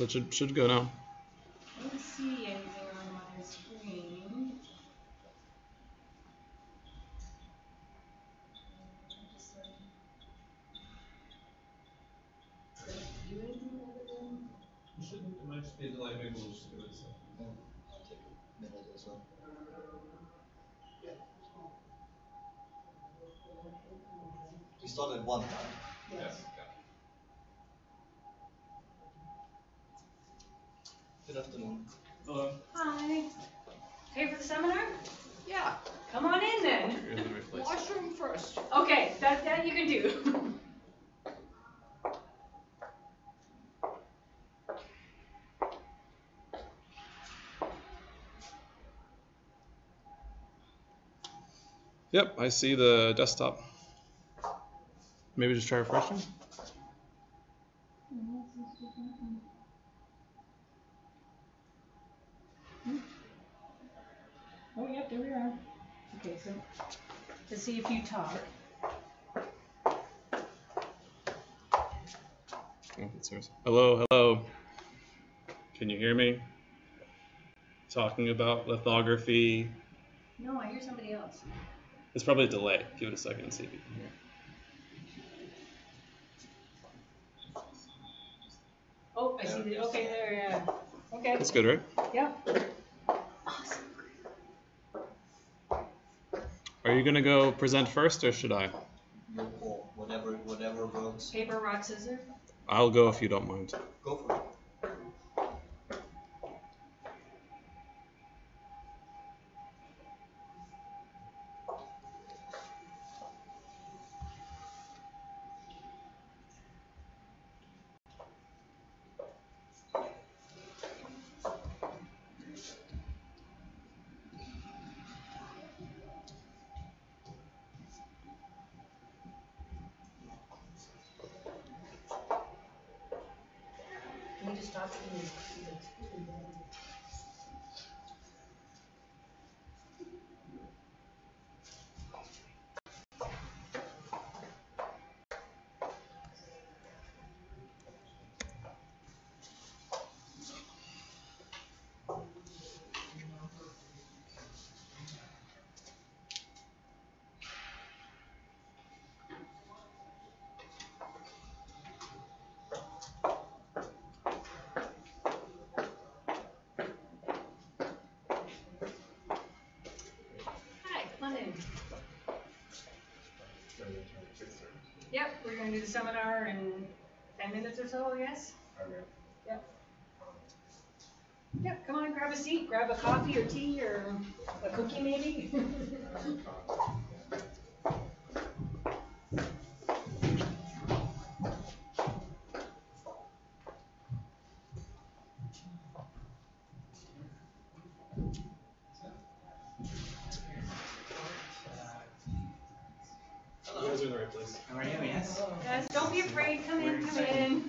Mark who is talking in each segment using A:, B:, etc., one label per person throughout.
A: So it should should go now. Yep, I see the desktop. Maybe just try refreshing.
B: Oh, yep, there we are. Okay, so to see if you talk.
A: Hello, hello. Can you hear me? Talking about lithography.
B: No, I hear somebody else.
A: It's probably a delay. Give it a second and see if you can hear.
B: Oh, I see the, okay, there, yeah. Okay,
A: That's good, right?
B: yep. Awesome.
A: Are you gonna go present first, or should I?
C: Your call, whatever, whatever works.
B: Paper, rock, scissors?
A: I'll go if you don't mind.
B: Grab a seat, grab a coffee or tea or a cookie maybe.
A: You guys are in the right place.
D: How are you? Yes.
B: Guys, don't be afraid, come in, come in.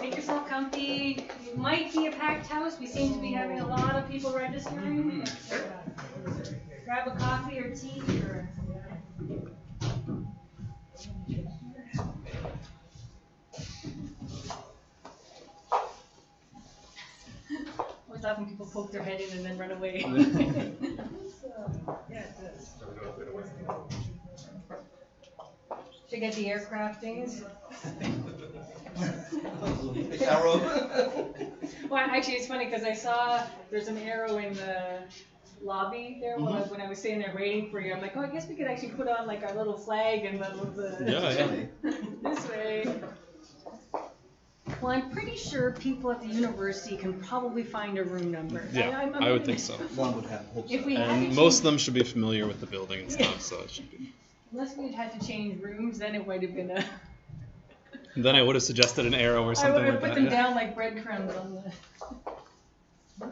B: Make yourself comfy. It might be a packed house. We seem to be having a lot of people registering. Mm-hmm. Grab a coffee or tea or. Always laugh when people poke their head in and then run away. So, yeah, it does. Should get the aircraft things.
C: Arrow.
B: Well, actually, it's funny because I saw there's an arrow in the lobby there when, I, mm-hmm. when I was sitting there waiting for you. I'm like, oh, I guess we could actually put on like our little flag and the, the
A: Yeah, yeah.
B: this way. Well, I'm pretty sure people at the university can probably find a room number.
A: Yeah,
B: I'm- I'm
A: I would think so.
C: One would have hoped
B: If
C: so.
B: we had to
A: And
B: change,
A: most of them should be familiar with the building and stuff, so it should be.
B: unless we'd had to change rooms, then it might have been a.
A: Then I would have suggested an arrow or something I
B: would have
A: like
B: put
A: that.
B: them
A: yeah.
B: down like breadcrumbs on the.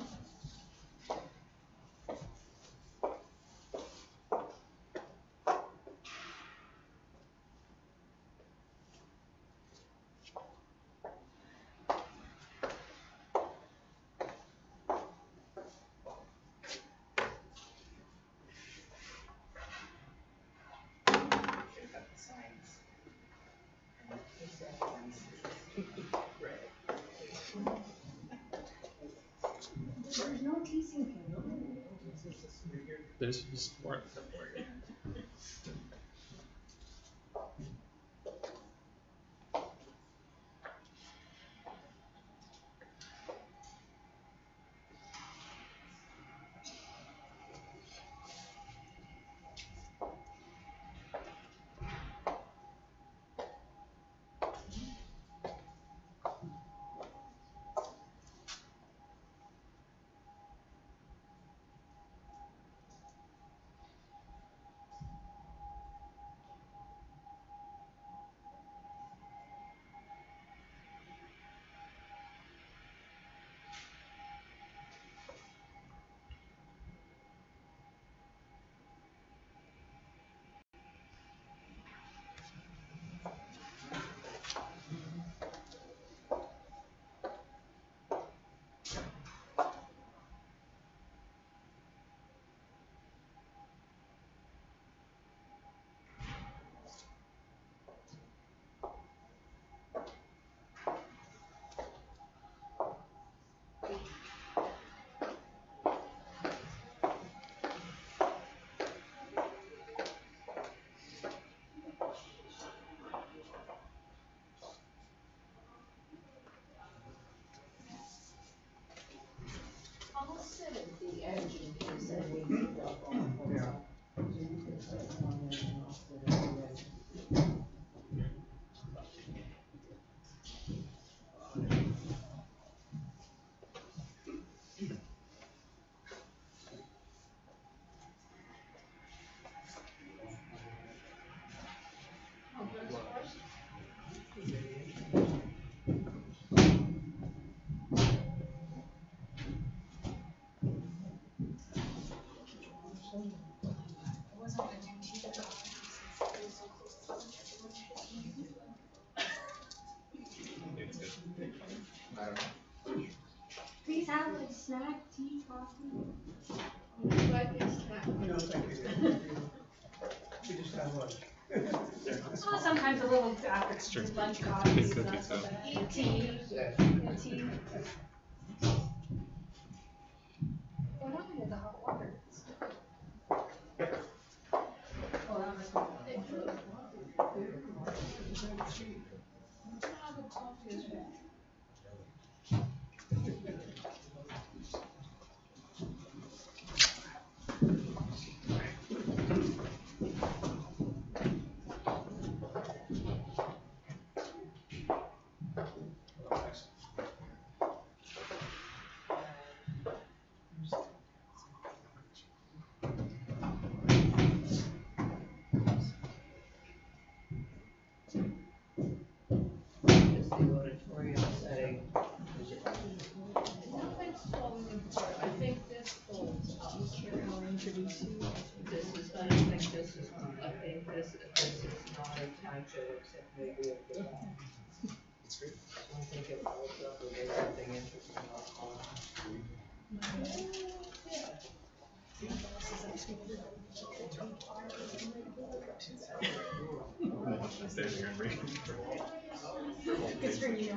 E: The in case I to drop off.
B: Please snack, tea, coffee.
E: Would you like a snack?
F: No, thank you. We just had lunch.
G: Well, sometimes a little uh, after lunch coffee,
A: Cookies, uh,
G: stuff,
A: huh?
G: like that. tea,
F: Yeah.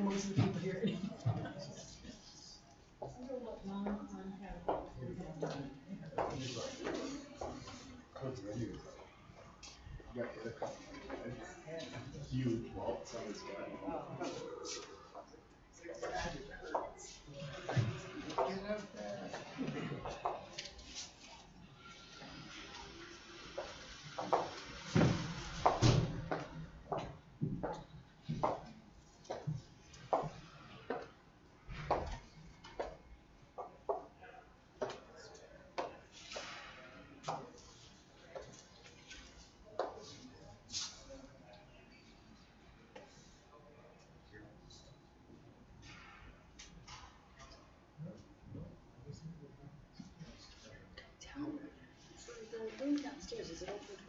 G: Most of the people here.
H: Huge vaults on his guy.
B: The room downstairs, is it open twenty-four seven? Majority of the thing here, like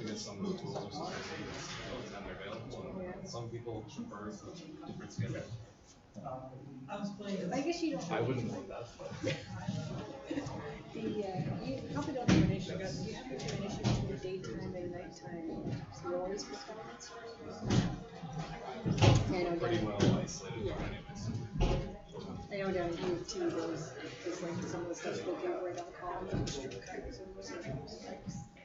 B: What's on here?
A: We at some of the tools are so busy, it's not available. and Some people prefer different schedule.
B: I guess you don't.
A: I wouldn't want that.
B: The, uh, you probably don't have an issue, guys, you have an issue between the daytime and nighttime noise performance. I know
A: Pretty well isolated from any of this.
B: I know down here too, there's, there's like some of the stuff looking right on the column.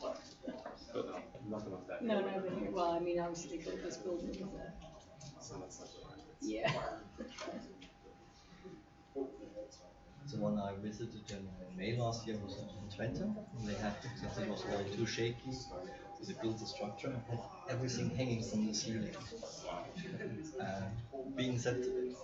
A: But no, nothing like that.
B: No, no, but, well, I mean, obviously they built this building
A: So that's like.
B: Uh, yeah.
C: The one I visited in May last year was in Twente. and They had, since it was all too shaky, so they built a structure and had everything hanging from the ceiling. And being set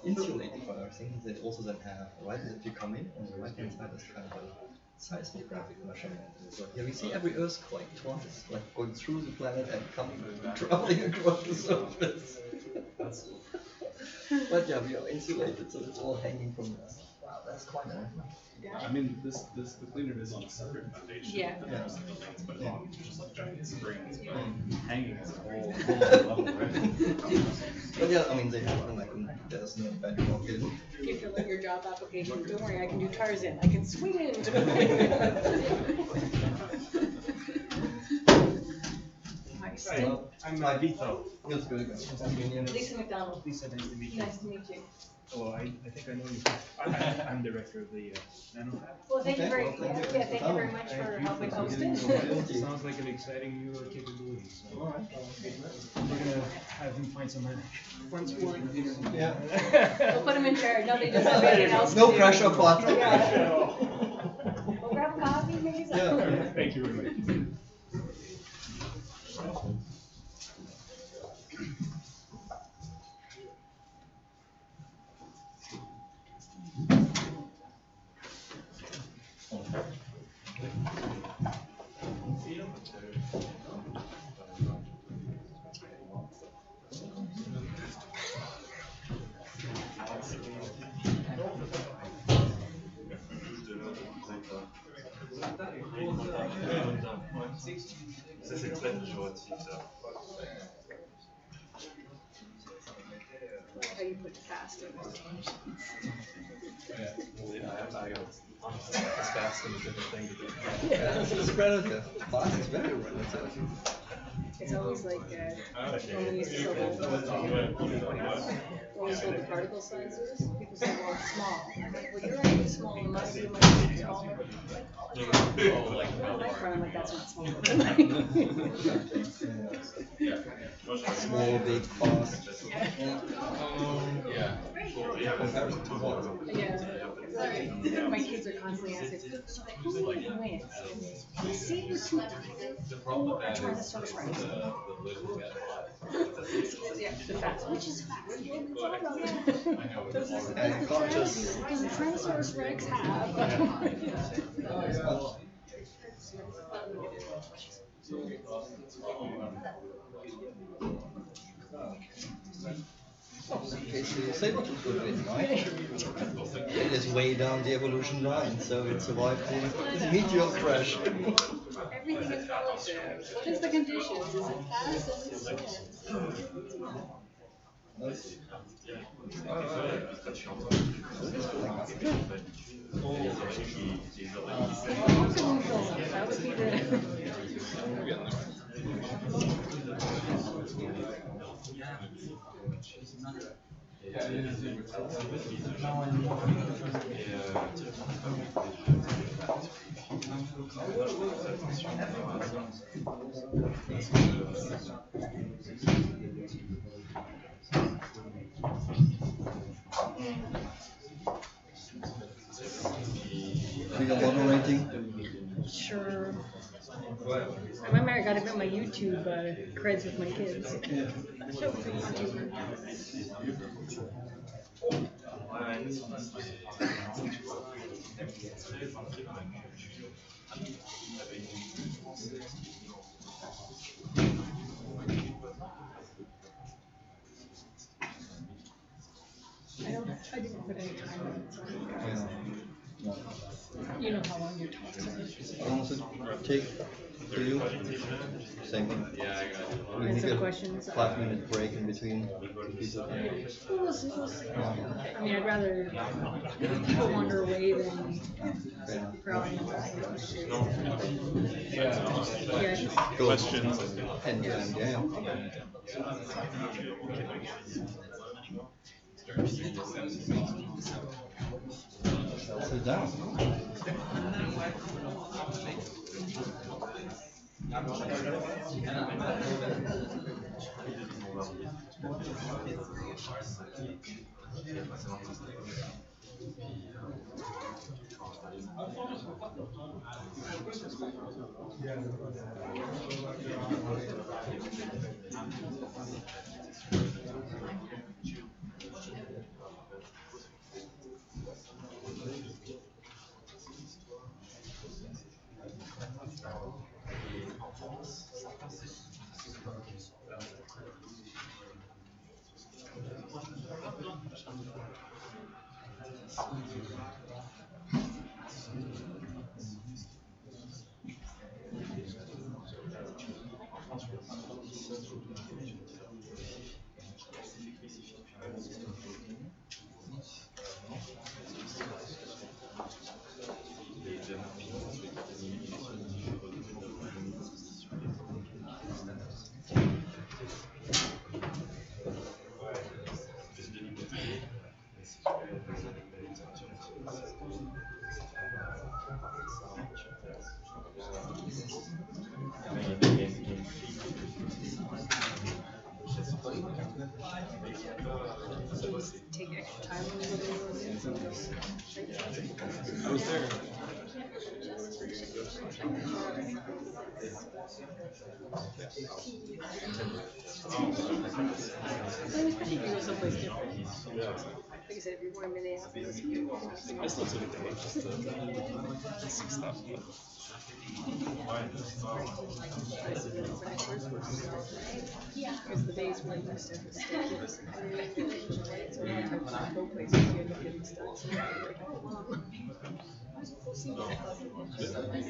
C: insulated by everything, they also then have, right, if you come in, on the right hand side is kind of a seismographic measurement. So here we see every earthquake twice, like going through the planet and coming, traveling across the surface. But yeah, we are insulated, so it's all hanging from us. Wow, that's quite nice.
A: I mean, this, this, the cleaner is on a separate foundation.
B: Yeah.
A: than the rest of the buildings, but
C: Yeah.
A: it's just like giant springs, but hanging is a whole, whole level, right?
C: But yeah, I mean, they have like, there's no bedrock in.
B: If you fill out your job application, don't worry, I can do Tarzan, I can swing into. Nice.
I: I'm uh, Vito.
C: Good, good, good.
B: Lisa McDonald,
I: Lisa, nice to meet you.
B: nice to meet you.
I: Oh, I, I think I know you. I, I- I'm director of the uh, NanoFab.
B: Well, thank you
C: Okay,
B: very,
C: well,
B: yeah, thank you very much for
I: you
B: helping
I: for
B: host it.
I: me the opportunity. Sounds like an exciting new capability, so. We're gonna have him find some fun school in here.
C: Yeah.
B: We'll put him in charge, no, they just have anything else to
C: No
B: do.
C: pressure, but.
B: Yeah. We'll grab a coffee, maybe
C: Yeah.
I: Thank you very much.
A: Ça, c'est très péjoratif, ça.
B: How you put fast in
A: Yeah, well, yeah, I, I, honestly, it's fast and a different thing to do.
C: Yeah, it's relative. Fast is very relative.
B: It's always like, uh, when we used to sell the, when we sold the particle sizes, people say, well, it's small. I'm like, well, you're already small, and must be much smaller.
A: Oh,
B: I'm like, that's not small.
C: Small, big, fast.
A: Yeah.
C: Comparison to.
B: My kids are constantly asking, so who wins? The saber tooth tiger or a Tyrannosaurus rex? Yeah, the fast, which is fast? It's all about that. Does the- does the
C: not
B: does the Tyrannosaurus rex have?
C: Okay, so your saber tooth would win, right? It is way down the evolution line, so it survived the meteor crash.
B: Everything is relative. What is the conditions? Is it fast? Is it slow? That would
C: We are moderating.
B: sure. I remember I got bit of my YouTube uh, creds with my kids. I don't. I didn't put any time on it. So I don't
J: Yeah.
B: know. You know how long your talks are.
J: How long does it take for you? Same thing.
H: Yeah, I got it.
J: We
B: Answer
J: need a
B: questions.
J: Five minute break in between pieces.
B: We'll see, we'll see. I mean, I'd rather people wander away than probably. Yeah.
A: Questions?
J: And, and, yeah. Sit down.
B: Jesus. Different. Like I said, if you're going to Minneapolis.
A: I still took it down just to stuff.
B: Because the days when I used to have to stay here, so a lot of times go places, you end up getting stuck. So I'm like,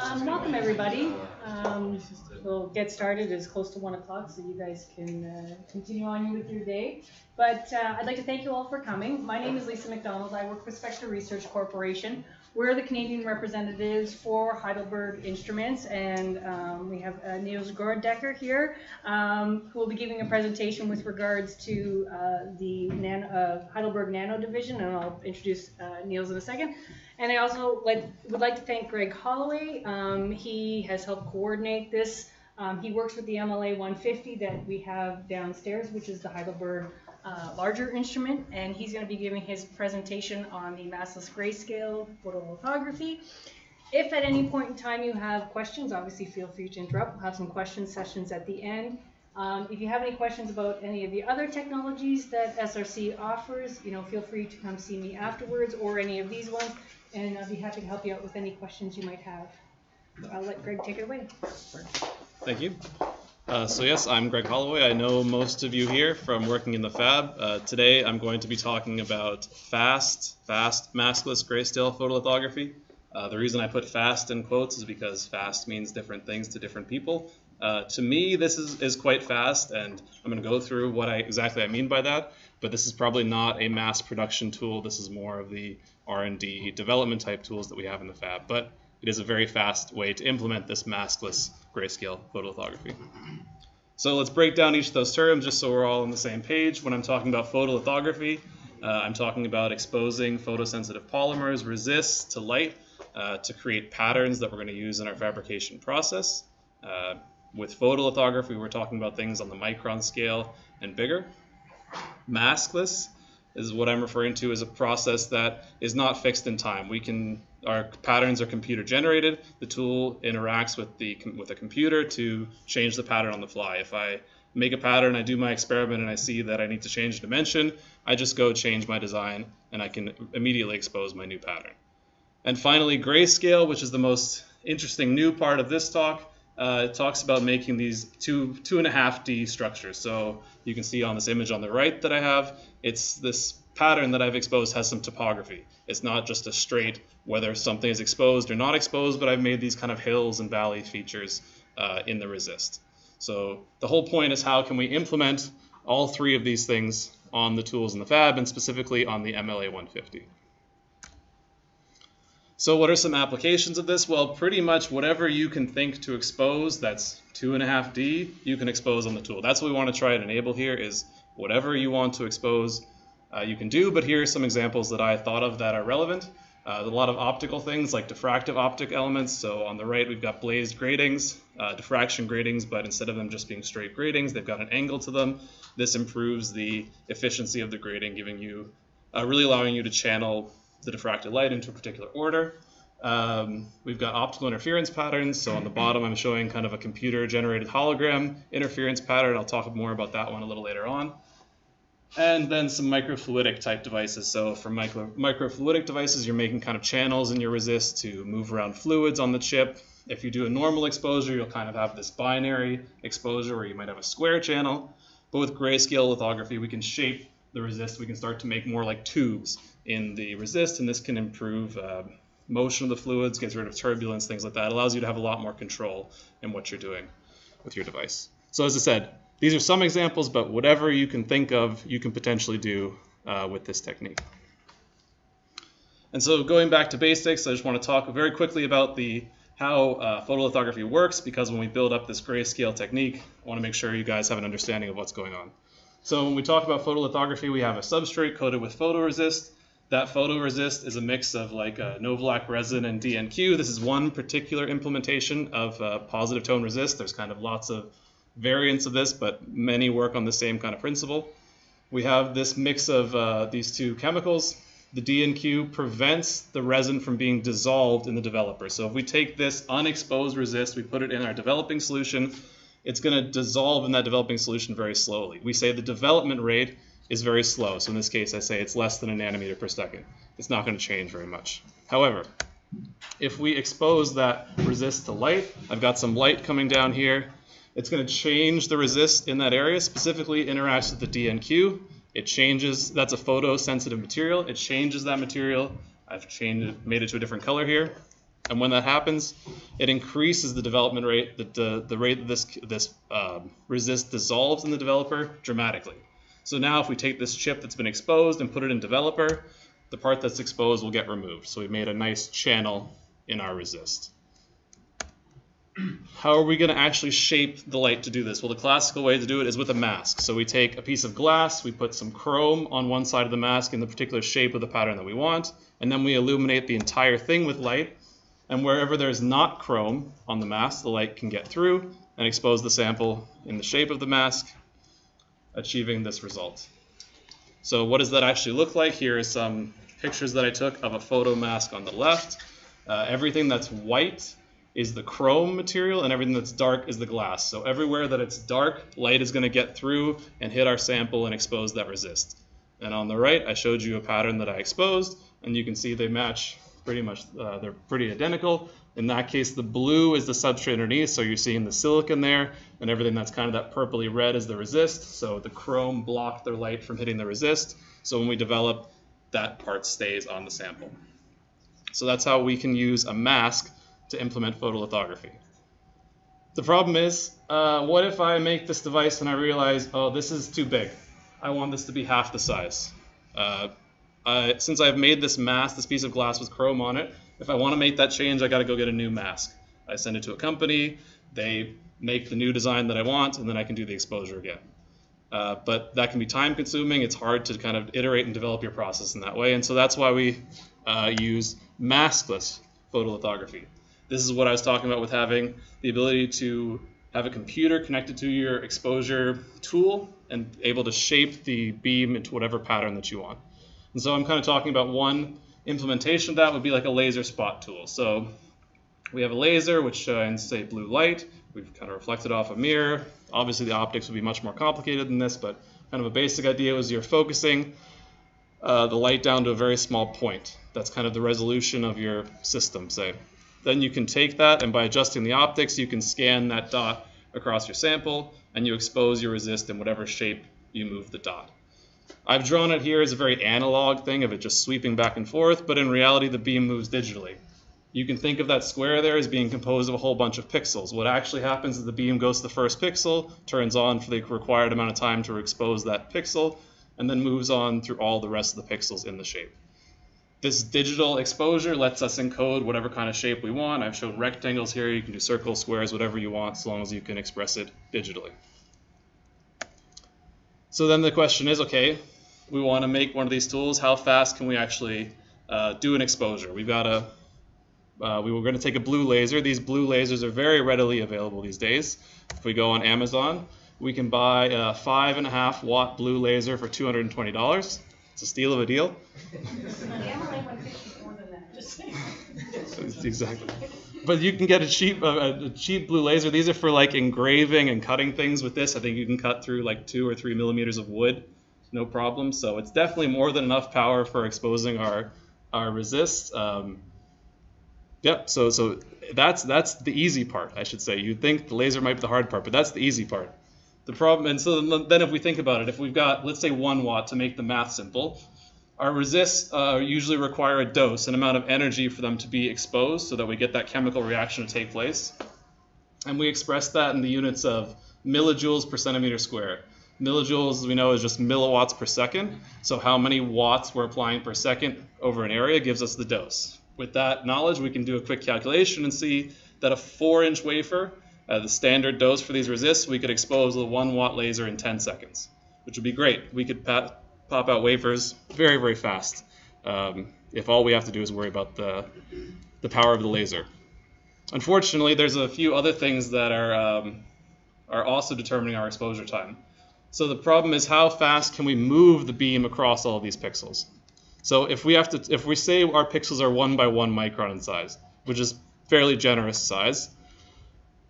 B: Um, welcome everybody. Um, we'll get started. It's close to one o'clock, so you guys can uh, continue on with your day. But uh, I'd like to thank you all for coming. My name is Lisa McDonald. I work with Spectra Research Corporation. We're the Canadian representatives for Heidelberg Instruments, and um, we have uh, Niels Gordecker here, um, who will be giving a presentation with regards to uh, the uh, Heidelberg Nano Division, and I'll introduce uh, Niels in a second. And I also like, would like to thank Greg Holloway. Um, he has helped coordinate this. Um, he works with the MLA 150 that we have downstairs, which is the Heidelberg uh, larger instrument, and he's going to be giving his presentation on the maskless grayscale photolithography. If at any point in time you have questions, obviously feel free to interrupt. We'll have some question sessions at the end. Um, if you have any questions about any of the other technologies that SRC offers, you know, feel free to come see me afterwards or any of these ones, and I'll be happy to help you out with any questions you might have. I'll let Greg take it away.
A: Thank you. Uh, so yes, I'm Greg Holloway. I know most of you here from working in the fab. Uh, today I'm going to be talking about fast, fast maskless grayscale photolithography. Uh, the reason I put fast in quotes is because fast means different things to different people. Uh, to me, this is, is quite fast, and I'm going to go through what I exactly I mean by that. But this is probably not a mass production tool. This is more of the R&D development type tools that we have in the fab. But it is a very fast way to implement this maskless grayscale photolithography. So let's break down each of those terms just so we're all on the same page. When I'm talking about photolithography, uh, I'm talking about exposing photosensitive polymers, resists to light uh, to create patterns that we're going to use in our fabrication process. Uh, with photolithography, we're talking about things on the micron scale and bigger. Maskless is what I'm referring to as a process that is not fixed in time. We can our patterns are computer generated. The tool interacts with the with a computer to change the pattern on the fly. If I make a pattern, I do my experiment, and I see that I need to change dimension, I just go change my design, and I can immediately expose my new pattern. And finally, grayscale, which is the most interesting new part of this talk. Uh, it talks about making these two two and a half D structures. So you can see on this image on the right that I have, it's this pattern that I've exposed has some topography. It's not just a straight whether something is exposed or not exposed, but I've made these kind of hills and valley features uh, in the resist. So the whole point is how can we implement all three of these things on the tools in the fab and specifically on the MLA 150. So what are some applications of this? Well, pretty much whatever you can think to expose that's two and a half D, you can expose on the tool. That's what we want to try and enable here is whatever you want to expose, uh, you can do. But here are some examples that I thought of that are relevant. Uh, a lot of optical things like diffractive optic elements. So on the right, we've got blazed gratings, uh, diffraction gratings, but instead of them just being straight gratings, they've got an angle to them. This improves the efficiency of the grating, giving you, uh, really allowing you to channel the diffracted light into a particular order. Um, we've got optical interference patterns. So on the bottom, I'm showing kind of a computer-generated hologram interference pattern. I'll talk more about that one a little later on. And then some microfluidic type devices. So for micro, microfluidic devices, you're making kind of channels in your resist to move around fluids on the chip. If you do a normal exposure, you'll kind of have this binary exposure where you might have a square channel. But with grayscale lithography, we can shape the resist. We can start to make more like tubes in the resist, and this can improve uh, motion of the fluids, gets rid of turbulence, things like that. It allows you to have a lot more control in what you're doing with your device. So as I said, these are some examples, but whatever you can think of, you can potentially do uh, with this technique. And so going back to basics, I just want to talk very quickly about the how uh, photolithography works because when we build up this grayscale technique, I want to make sure you guys have an understanding of what's going on. So when we talk about photolithography, we have a substrate coated with photoresist. That photoresist is a mix of like a Novolac resin and DNQ. This is one particular implementation of uh, positive tone resist. There's kind of lots of variants of this, but many work on the same kind of principle. We have this mix of uh, these two chemicals. The DNQ prevents the resin from being dissolved in the developer. So if we take this unexposed resist, we put it in our developing solution, it's going to dissolve in that developing solution very slowly. We say the development rate is very slow. So in this case, I say it's less than a nanometer per second. It's not going to change very much. However, if we expose that resist to light, I've got some light coming down here. It's going to change the resist in that area, specifically interacts with the DNQ. It changes, that's a photosensitive material. It changes that material. I've changed, made it to a different color here. And when that happens, it increases the development rate, the, the, the rate this, this um, resist dissolves in the developer dramatically. So now if we take this chip that's been exposed and put it in developer, the part that's exposed will get removed. So we made a nice channel in our resist. How are we going to actually shape the light to do this? Well, the classical way to do it is with a mask. So we take a piece of glass, we put some chrome on one side of the mask in the particular shape of the pattern that we want, and then we illuminate the entire thing with light. And wherever there's not chrome on the mask, the light can get through and expose the sample in the shape of the mask, achieving this result. So what does that actually look like? Here are some pictures that I took of a photo mask on the left. Uh, everything that's white is the chrome material and everything that's dark is the glass. So everywhere that it's dark, light is going to get through and hit our sample and expose that resist. And on the right, I showed you a pattern that I exposed, and you can see they match pretty much, uh, they're pretty identical. In that case, the blue is the substrate underneath, so you're seeing the silicon there, and everything that's kind of that purpley red is the resist. So the chrome blocked their light from hitting the resist. So when we develop, that part stays on the sample. So that's how we can use a mask to implement photolithography. The problem is, uh, what if I make this device and I realize, oh, this is too big. I want this to be half the size. Uh, since I've made this mask, this piece of glass with chrome on it, If I want to make that change, I got to go get a new mask. I send it to a company, they make the new design that I want, and then I can do the exposure again. Uh, but that can be time consuming. It's hard to kind of iterate and develop your process in that way. And so that's why we uh, use maskless photolithography. This is what I was talking about with having the ability to have a computer connected to your exposure tool and able to shape the beam into whatever pattern that you want. And so I'm kind of talking about one implementation of that would be like a laser spot tool. So we have a laser which shines, say, blue light. We've kind of reflected off a mirror. Obviously, the optics would be much more complicated than this, but kind of a basic idea was you're focusing uh, the light down to a very small point. That's kind of the resolution of your system, say. Then you can take that, and by adjusting the optics, you can scan that dot across your sample, and you expose your resist in whatever shape you move the dot. I've drawn it here as a very analog thing of it just sweeping back and forth, but in reality, the beam moves digitally. You can think of that square there as being composed of a whole bunch of pixels. What actually happens is the beam goes to the first pixel, turns on for the required amount of time to expose that pixel, and then moves on through all the rest of the pixels in the shape. This digital exposure lets us encode whatever kind of shape we want. I've shown rectangles here. You can do circles, squares, whatever you want, as long as you can express it digitally. So then the question is, okay, we want to make one of these tools. How fast can we actually uh, do an exposure? We've got a uh, we were going to take a blue laser. These blue lasers are very readily available these days. If we go on Amazon, we can buy a five and a half watt blue laser for $220. It's a steal of a deal. exactly. But you can get a cheap, uh, a cheap blue laser. These are for like engraving and cutting things with this. I think you can cut through like two or three millimeters of wood, no problem. So it's definitely more than enough power for exposing our our resist. Um, Yep. So so that's that's the easy part, I should say. You'd think the laser might be the hard part, but that's the easy part. The problem, and so then if we think about it, if we've got let's say one watt to make the math simple, our resists uh, usually require a dose, an amount of energy for them to be exposed, so that we get that chemical reaction to take place, and we express that in the units of millijoules per centimeter square. Millijoules, as we know, is just milliwatts per second. So how many watts we're applying per second over an area gives us the dose with that knowledge, we can do a quick calculation and see that a four inch wafer, uh, the standard dose for these resists, we could expose a one watt laser in 10 seconds, which would be great. We could pop out wafers very, very fast um, if all we have to do is worry about the, the power of the laser. Unfortunately, there's a few other things that are, um, are also determining our exposure time. So the problem is how fast can we move the beam across all these pixels? So if we have to, if we say our pixels are one by one micron in size, which is fairly generous size,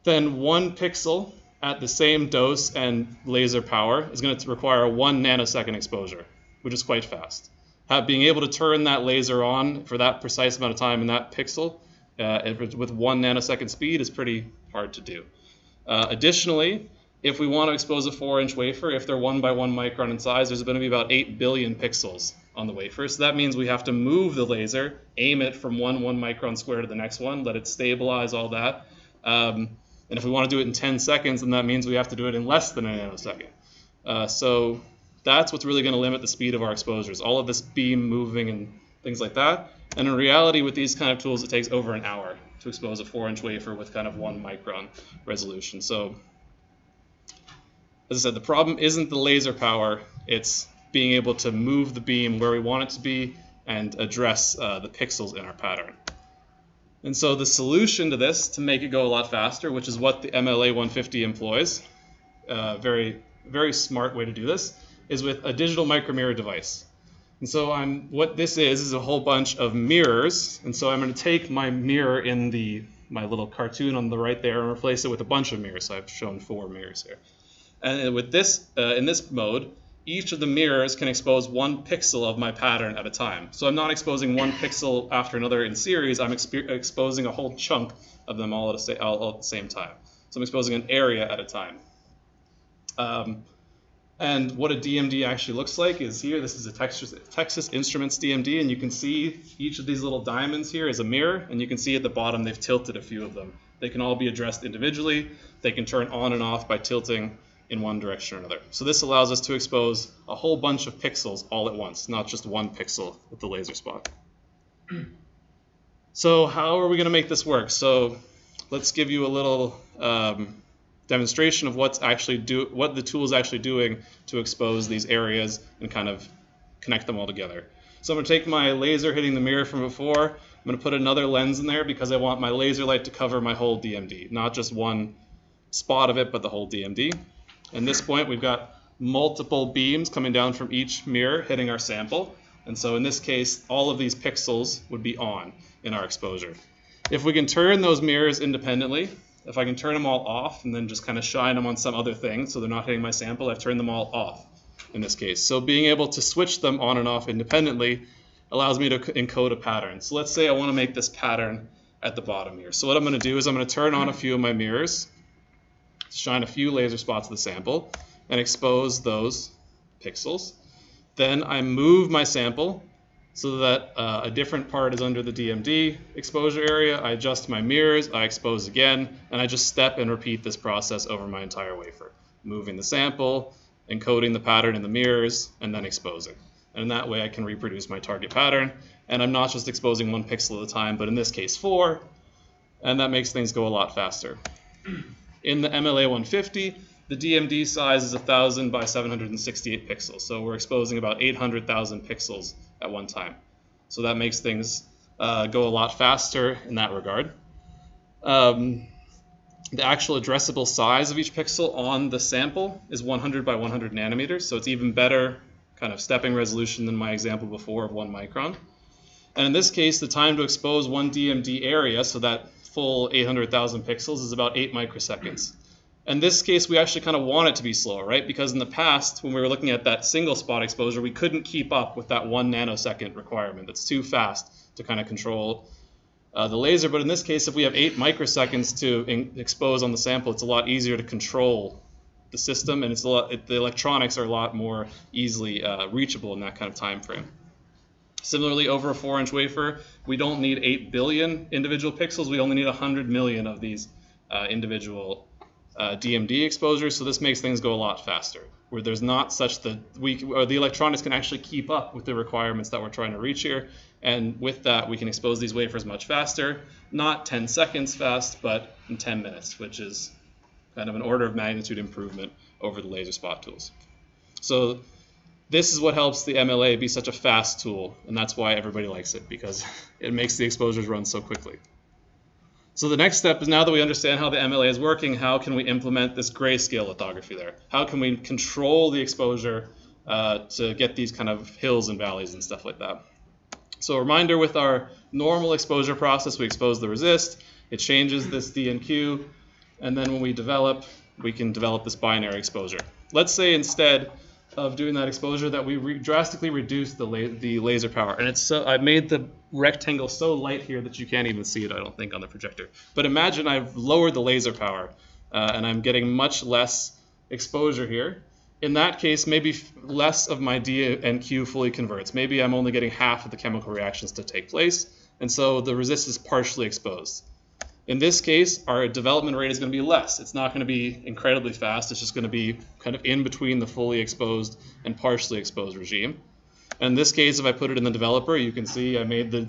A: then one pixel at the same dose and laser power is going to require one nanosecond exposure, which is quite fast. Have, being able to turn that laser on for that precise amount of time in that pixel uh, with one nanosecond speed is pretty hard to do. Uh, additionally, if we want to expose a four inch wafer, if they're one by one micron in size, there's going to be about 8 billion pixels on the wafer. So that means we have to move the laser, aim it from one one micron square to the next one, let it stabilize all that. Um, and if we want to do it in 10 seconds, then that means we have to do it in less than a nanosecond. Uh, so that's what's really going to limit the speed of our exposures. All of this beam moving and things like that. And in reality, with these kind of tools, it takes over an hour to expose a four-inch wafer with kind of one micron resolution. So as I said, the problem isn't the laser power, it's being able to move the beam where we want it to be and address uh, the pixels in our pattern. And so the solution to this, to make it go a lot faster, which is what the MLA 150 employs, uh, very, very smart way to do this, is with a digital micromirror device. And so I'm, what this is, is a whole bunch of mirrors. And so I'm going to take my mirror in the, my little cartoon on the right there and replace it with a bunch of mirrors. So I've shown four mirrors here. And with this, uh, in this mode, each of the mirrors can expose one pixel of my pattern at a time. So I'm not exposing one pixel after another in series, I'm exp exposing a whole chunk of them all at, all, all at, the same time. So I'm exposing an area at a time. Um, and what a DMD actually looks like is here, this is a Texas, Texas Instruments DMD, and you can see each of these little diamonds here is a mirror, and you can see at the bottom they've tilted a few of them. They can all be addressed individually. They can turn on and off by tilting in one direction or another. So this allows us to expose a whole bunch of pixels all at once, not just one pixel with the laser spot. So how are we going to make this work? So let's give you a little um, demonstration of what's actually do what the tool is actually doing to expose these areas and kind of connect them all together. So I'm going to take my laser hitting the mirror from before. I'm going to put another lens in there because I want my laser light to cover my whole DMD, not just one spot of it, but the whole DMD. At this point, we've got multiple beams coming down from each mirror hitting our sample. And so in this case, all of these pixels would be on in our exposure. If we can turn those mirrors independently, if I can turn them all off and then just kind of shine them on some other thing so they're not hitting my sample, I've turned them all off in this case. So being able to switch them on and off independently allows me to encode a pattern. So let's say I want to make this pattern at the bottom here. So what I'm going to do is I'm going to turn on a few of my mirrors, shine a few laser spots of the sample, and expose those pixels. Then I move my sample so that uh, a different part is under the DMD exposure area. I adjust my mirrors, I expose again, and I just step and repeat this process over my entire wafer, moving the sample, encoding the pattern in the mirrors, and then exposing. And that way, I can reproduce my target pattern. And I'm not just exposing one pixel at a time, but in this case, four. And that makes things go a lot faster. In the MLA 150, the DMD size is 1,000 by 768 pixels. So we're exposing about 800,000 pixels at one time. So that makes things uh, go a lot faster in that regard. Um, the actual addressable size of each pixel on the sample is 100 by 100 nanometers, so it's even better kind of stepping resolution than my example before of one micron. And in this case, the time to expose one DMD area, so that full 800,000 pixels, is about 8 microseconds. In this case, we actually kind of want it to be slower, right? Because in the past, when we were looking at that single spot exposure, we couldn't keep up with that one nanosecond requirement. That's too fast to kind of control uh, the laser. But in this case, if we have eight microseconds to expose on the sample, it's a lot easier to control the system, and it's a lot, it, the electronics are a lot more easily uh, reachable in that kind of time frame. Similarly, over a four-inch wafer, we don't need 8 billion individual pixels. We only need 100 million of these uh, individual uh, DMD exposures. So this makes things go a lot faster. Where there's not such the we or the electronics can actually keep up with the requirements that we're trying to reach here, and with that we can expose these wafers much faster. Not 10 seconds fast, but in 10 minutes, which is kind of an order of magnitude improvement over the laser spot tools. So this is what helps the MLA be such a fast tool, and that's why everybody likes it because it makes the exposures run so quickly. So the next step is now that we understand how the MLA is working, how can we implement this grayscale lithography there? How can we control the exposure uh, to get these kind of hills and valleys and stuff like that? So a reminder with our normal exposure process, we expose the resist, it changes this DNQ, and then when we develop, we can develop this binary exposure. Let's say instead of doing that exposure that we re drastically reduce the, la the laser power. And it's so, I've made the rectangle so light here that you can't even see it, I don't think, on the projector. But imagine I've lowered the laser power uh, and I'm getting much less exposure here. In that case, maybe less of my DNQ fully converts. Maybe I'm only getting half of the chemical reactions to take place, and so the resist is partially exposed. In this case, our development rate is going to be less. It's not going to be incredibly fast. It's just going to be kind of in between the fully exposed and partially exposed regime. And in this case, if I put it in the developer, you can see I made the,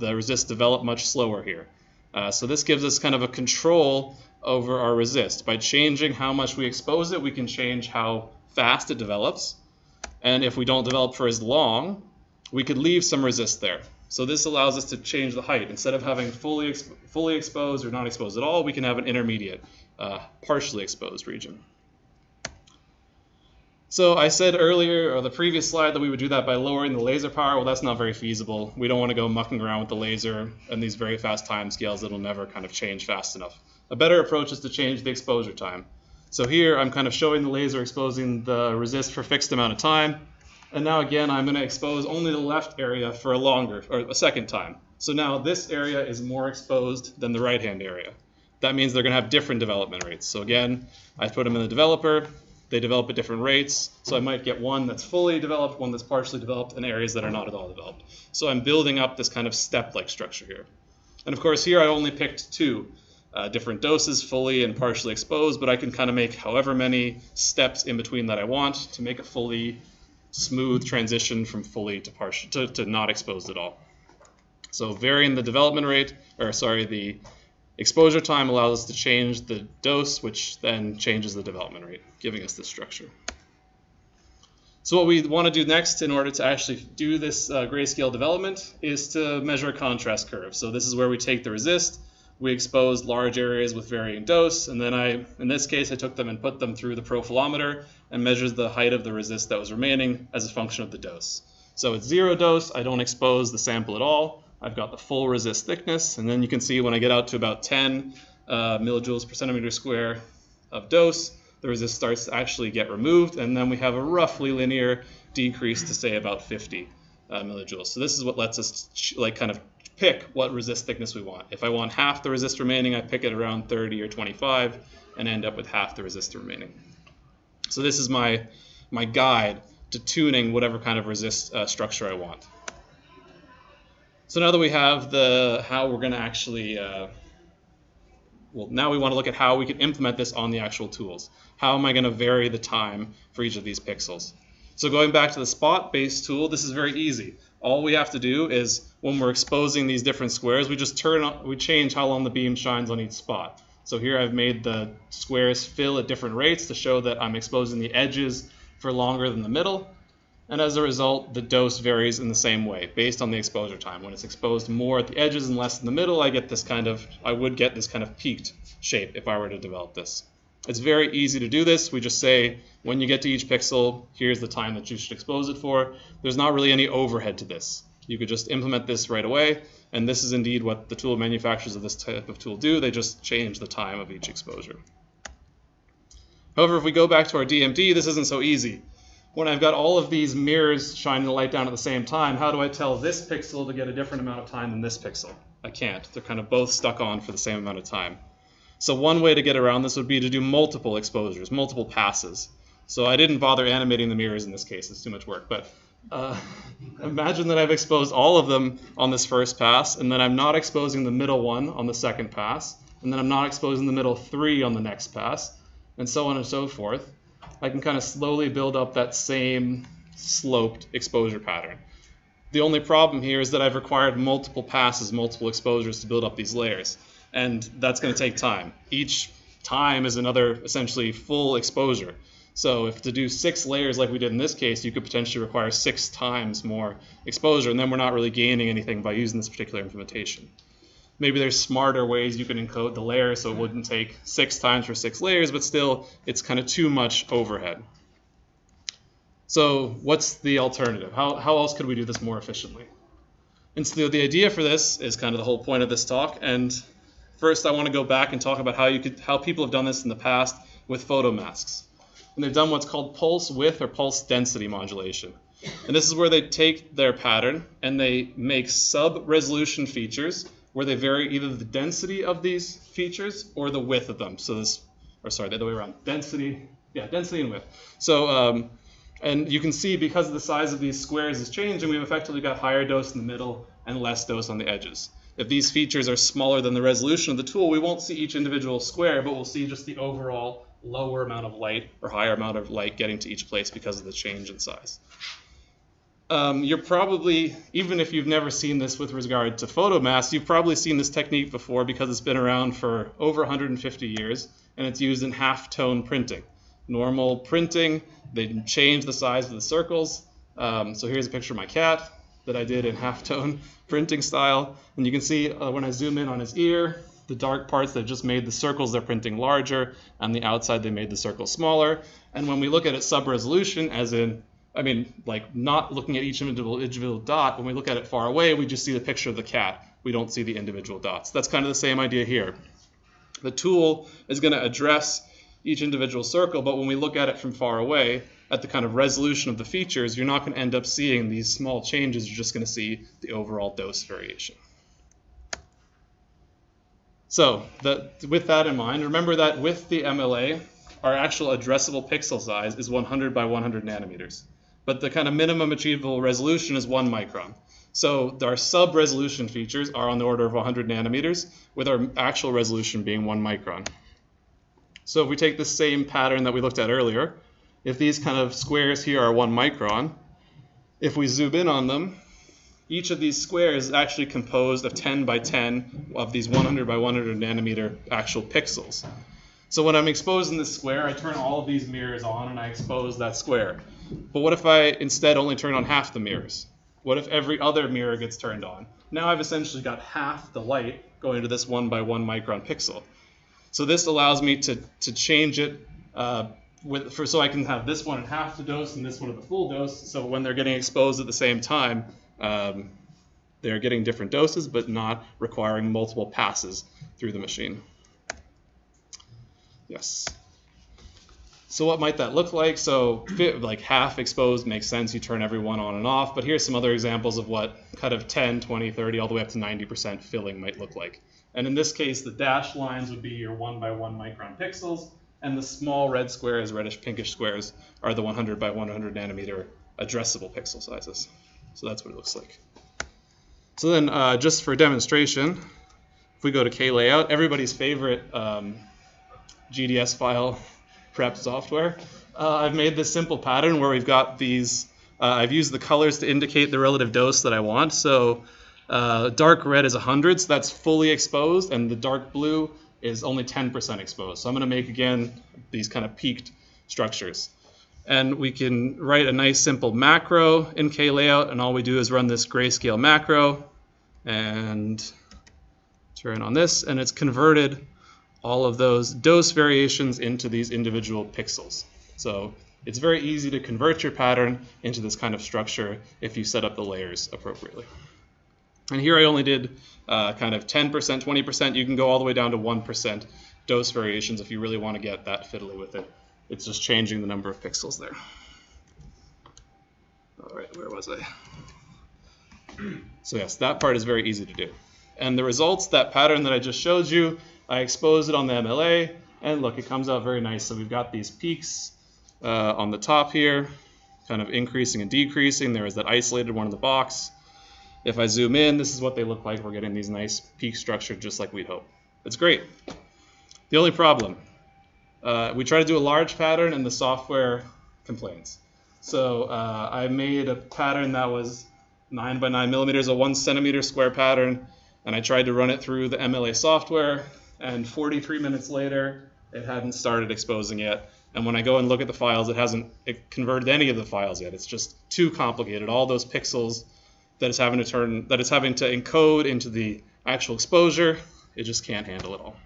A: the resist develop much slower here. Uh, so this gives us kind of a control over our resist. By changing how much we expose it, we can change how fast it develops. And if we don't develop for as long, we could leave some resist there. So this allows us to change the height. Instead of having fully, fully exposed or not exposed at all, we can have an intermediate, uh, partially exposed region. So I said earlier, or the previous slide, that we would do that by lowering the laser power. Well, that's not very feasible. We don't want to go mucking around with the laser and these very fast time scales that'll never kind of change fast enough. A better approach is to change the exposure time. So here I'm kind of showing the laser exposing the resist for a fixed amount of time. And now again, I'm going to expose only the left area for a longer, or a second time. So now this area is more exposed than the right-hand area. That means they're going to have different development rates. So again, I put them in the developer. They develop at different rates. So I might get one that's fully developed, one that's partially developed, and areas that are not at all developed. So I'm building up this kind of step-like structure here. And of course, here I only picked two uh, different doses, fully and partially exposed, but I can kind of make however many steps in between that I want to make a fully smooth transition from fully to partial to, to not exposed at all. So varying the development rate, or sorry, the exposure time allows us to change the dose, which then changes the development rate, giving us this structure. So what we want to do next in order to actually do this uh, grayscale development is to measure a contrast curve. So this is where we take the resist, we expose large areas with varying dose, and then I, in this case, I took them and put them through the profilometer and measured the height of the resist that was remaining as a function of the dose. So it's zero dose, I don't expose the sample at all. I've got the full resist thickness, and then you can see when I get out to about 10 uh, millijoules per centimeter square of dose, the resist starts to actually get removed, and then we have a roughly linear decrease to say about 50 uh, millijoules. So this is what lets us like kind of pick what resist thickness we want. If I want half the resist remaining, I pick it around 30 or 25 and end up with half the resist remaining. So this is my, my guide to tuning whatever kind of resist uh, structure I want. So now that we have the how we're going to actually, uh, well, now we want to look at how we can implement this on the actual tools. How am I going to vary the time for each of these pixels? So going back to the spot-based tool, this is very easy. All we have to do is when we're exposing these different squares, we just turn on, we change how long the beam shines on each spot. So here I've made the squares fill at different rates to show that I'm exposing the edges for longer than the middle. And as a result, the dose varies in the same way based on the exposure time. When it's exposed more at the edges and less in the middle, I get this kind of, I would get this kind of peaked shape if I were to develop this. It's very easy to do this. We just say when you get to each pixel, here's the time that you should expose it for. There's not really any overhead to this. You could just implement this right away, and this is indeed what the tool manufacturers of this type of tool do. They just change the time of each exposure. However, if we go back to our DMD, this isn't so easy. When I've got all of these mirrors shining the light down at the same time, how do I tell this pixel to get a different amount of time than this pixel? I can't. They're kind of both stuck on for the same amount of time. So one way to get around this would be to do multiple exposures, multiple passes. So I didn't bother animating the mirrors in this case, it's too much work. But uh, imagine that I've exposed all of them on this first pass, and then I'm not exposing the middle one on the second pass, and then I'm not exposing the middle three on the next pass, and so on and so forth. I can kind of slowly build up that same sloped exposure pattern. The only problem here is that I've required multiple passes, multiple exposures to build up these layers and that's going to take time. Each time is another essentially full exposure. So if to do six layers like we did in this case, you could potentially require six times more exposure, and then we're not really gaining anything by using this particular implementation. Maybe there's smarter ways you can encode the layer so it wouldn't take six times for six layers, but still it's kind of too much overhead. So what's the alternative? How, how else could we do this more efficiently? And so the idea for this is kind of the whole point of this talk, and First, I want to go back and talk about how you could how people have done this in the past with photomasks. And they've done what's called pulse width or pulse density modulation. And this is where they take their pattern and they make sub-resolution features where they vary either the density of these features or the width of them. So this, or sorry, the other way around, density, yeah, density and width. So, um, and you can see because the size of these squares is changing, we've effectively got higher dose in the middle and less dose on the edges. If these features are smaller than the resolution of the tool, we won't see each individual square, but we'll see just the overall lower amount of light or higher amount of light getting to each place because of the change in size. Um, you're probably, even if you've never seen this with regard to photomasks, you've probably seen this technique before because it's been around for over 150 years and it's used in half-tone printing. Normal printing, they change the size of the circles. Um, so here's a picture of my cat that I did in halftone printing style. And you can see uh, when I zoom in on his ear, the dark parts that just made the circles they're printing larger, and the outside they made the circles smaller. And when we look at it sub-resolution, as in, I mean, like not looking at each individual, individual dot, when we look at it far away, we just see the picture of the cat. We don't see the individual dots. That's kind of the same idea here. The tool is going to address each individual circle, but when we look at it from far away, at the kind of resolution of the features, you're not going to end up seeing these small changes. You're just going to see the overall dose variation. So the, with that in mind, remember that with the MLA, our actual addressable pixel size is 100 by 100 nanometers. But the kind of minimum achievable resolution is 1 micron. So our sub-resolution features are on the order of 100 nanometers, with our actual resolution being 1 micron. So if we take the same pattern that we looked at earlier, if these kind of squares here are one micron, if we zoom in on them, each of these squares is actually composed of 10 by 10 of these 100 by 100 nanometer actual pixels. So when I'm exposing this square, I turn all of these mirrors on and I expose that square. But what if I instead only turn on half the mirrors? What if every other mirror gets turned on? Now I've essentially got half the light going to this one by one micron pixel. So this allows me to, to change it uh, with, for, so I can have this one at half the dose and this one at the full dose. So when they're getting exposed at the same time, um, they're getting different doses, but not requiring multiple passes through the machine. Yes. So what might that look like? So like half exposed makes sense. You turn everyone on and off. But here's some other examples of what kind of 10, 20, 30, all the way up to 90% filling might look like. And in this case, the dashed lines would be your one by one micron pixels, and the small red squares, reddish pinkish squares, are the 100 by 100 nanometer addressable pixel sizes. So that's what it looks like. So then, uh, just for demonstration, if we go to KLayout, everybody's favorite um, GDS file prep software, uh, I've made this simple pattern where we've got these. Uh, I've used the colors to indicate the relative dose that I want. So uh, dark red is 100, so that's fully exposed, and the dark blue is only 10% exposed. So I'm going to make, again, these kind of peaked structures. And we can write a nice simple macro in KLayout, and all we do is run this grayscale macro and turn on this, and it's converted all of those dose variations into these individual pixels. So it's very easy to convert your pattern into this kind of structure if you set up the layers appropriately. And here I only did uh, kind of 10%, 20%. You can go all the way down to 1% dose variations if you really want to get that fiddly with it. It's just changing the number of pixels there. All right, where was I? So yes, that part is very easy to do. And the results, that pattern that I just showed you, I expose it on the MLA, and look, it comes out very nice. So we've got these peaks uh, on the top here, kind of increasing and decreasing. There is that isolated one in the box. If I zoom in, this is what they look like. We're getting these nice peak structure just like we'd hope. It's great. The only problem, uh, we try to do a large pattern and the software complains. So uh, I made a pattern that was 9 by 9 millimeters, a 1 centimeter square pattern, and I tried to run it through the MLA software, and 43 minutes later, it hadn't started exposing yet. And when I go and look at the files, it hasn't it converted any of the files yet. It's just too complicated. All those pixels that it's having to turn, that it's having to encode into the actual exposure, it just can't handle it all.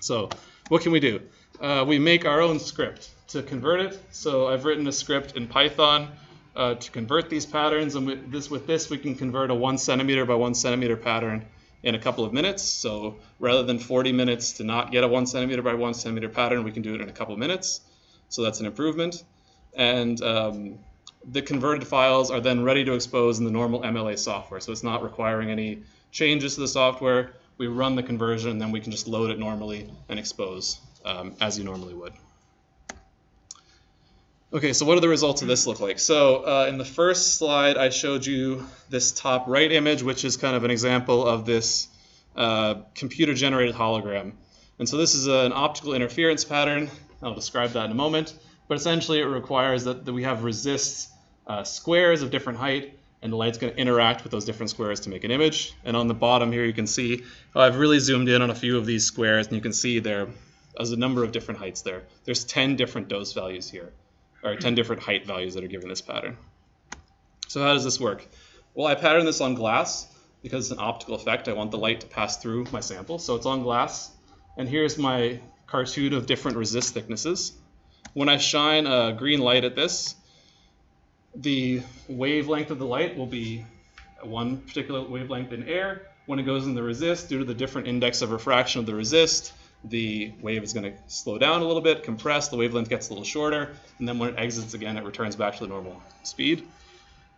A: So what can we do? Uh, we make our own script to convert it. So I've written a script in Python uh, to convert these patterns, and with this, with this we can convert a one centimeter by one centimeter pattern in a couple of minutes. So rather than 40 minutes to not get a one centimeter by one centimeter pattern, we can do it in a couple of minutes. So that's an improvement. And um, the converted files are then ready to expose in the normal MLA software. So it's not requiring any changes to the software. We run the conversion, and then we can just load it normally and expose um, as you normally would. Okay, so what do the results of this look like? So uh, in the first slide, I showed you this top right image, which is kind of an example of this uh, computer-generated hologram. And so this is an optical interference pattern. I'll describe that in a moment. But essentially, it requires that, that we have resist uh, squares of different height, and the light's going to interact with those different squares to make an image. And on the bottom here, you can see how I've really zoomed in on a few of these squares, and you can see there there's a number of different heights there. There's 10 different dose values here or 10 different height values that are given this pattern. So how does this work? Well, I pattern this on glass because it's an optical effect. I want the light to pass through my sample. So it's on glass. And here's my cartoon of different resist thicknesses. When I shine a green light at this, the wavelength of the light will be one particular wavelength in air. When it goes in the resist, due to the different index of refraction of the resist, the wave is going to slow down a little bit, compress, the wavelength gets a little shorter, and then when it exits again, it returns back to the normal speed.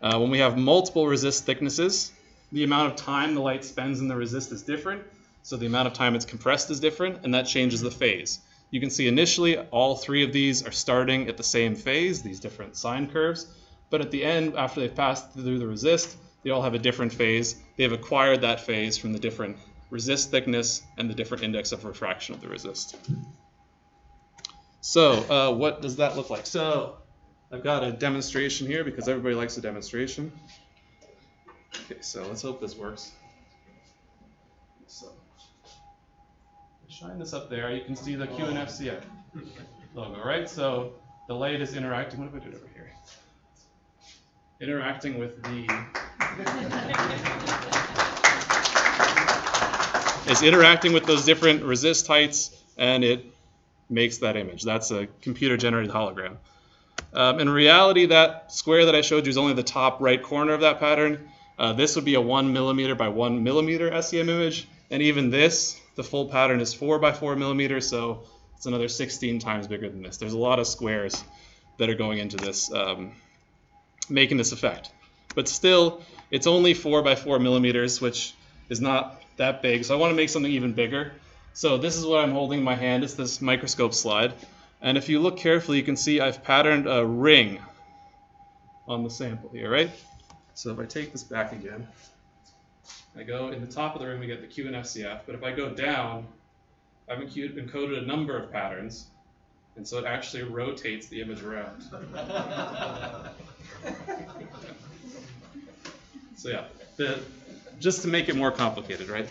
A: Uh, when we have multiple resist thicknesses, the amount of time the light spends in the resist is different, so the amount of time it's compressed is different, and that changes the phase. You can see initially all three of these are starting at the same phase, these different sine curves, but at the end, after they've passed through the resist, they all have a different phase. They've acquired that phase from the different resist thickness, and the different index of refraction of the resist. So uh, what does that look like? So I've got a demonstration here because everybody likes a demonstration. Okay, so let's hope this works. So, shine this up there. You can see the QNFCF logo, right? So the light is interacting. What if I do it over here? Interacting with the. it's interacting with those different resist heights, and it makes that image. That's a computer-generated hologram. Um, in reality, that square that I showed you is only the top right corner of that pattern. Uh, this would be a one millimeter by one millimeter SEM image, and even this, the full pattern is four by four millimeters, so it's another 16 times bigger than this. There's a lot of squares that are going into this, um, making this effect. But still, it's only four by four millimeters, which is not that big. So I want to make something even bigger. So this is what I'm holding in my hand. It's this microscope slide. And if you look carefully, you can see I've patterned a ring on the sample here, right? So if I take this back again, I go in the top of the ring, we get the QNFCF. But if I go down, I've encoded a number of patterns, and so it actually rotates the image around. so yeah, the, just to make it more complicated, right?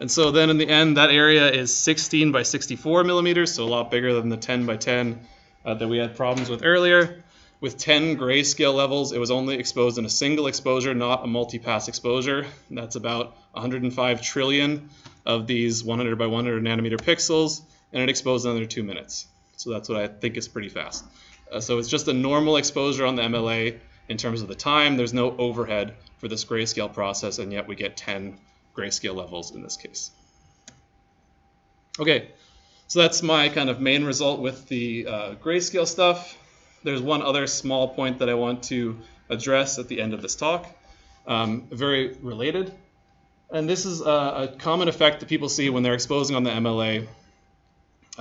A: And so then in the end, that area is 16 by 64 millimeters, so a lot bigger than the 10 by 10 uh, that we had problems with earlier. With 10 grayscale levels, it was only exposed in a single exposure, not a multi-pass exposure. That's about 105 trillion of these 100 by 100 nanometer pixels, and it exposed in under two minutes. So that's what I think is pretty fast. Uh, so it's just a normal exposure on the MLA in terms of the time. There's no overhead for this grayscale process, and yet we get 10 grayscale levels in this case. Okay, so that's my kind of main result with the uh, grayscale stuff. There's one other small point that I want to address at the end of this talk, um, very related. And this is a, a, common effect that people see when they're exposing on the MLA.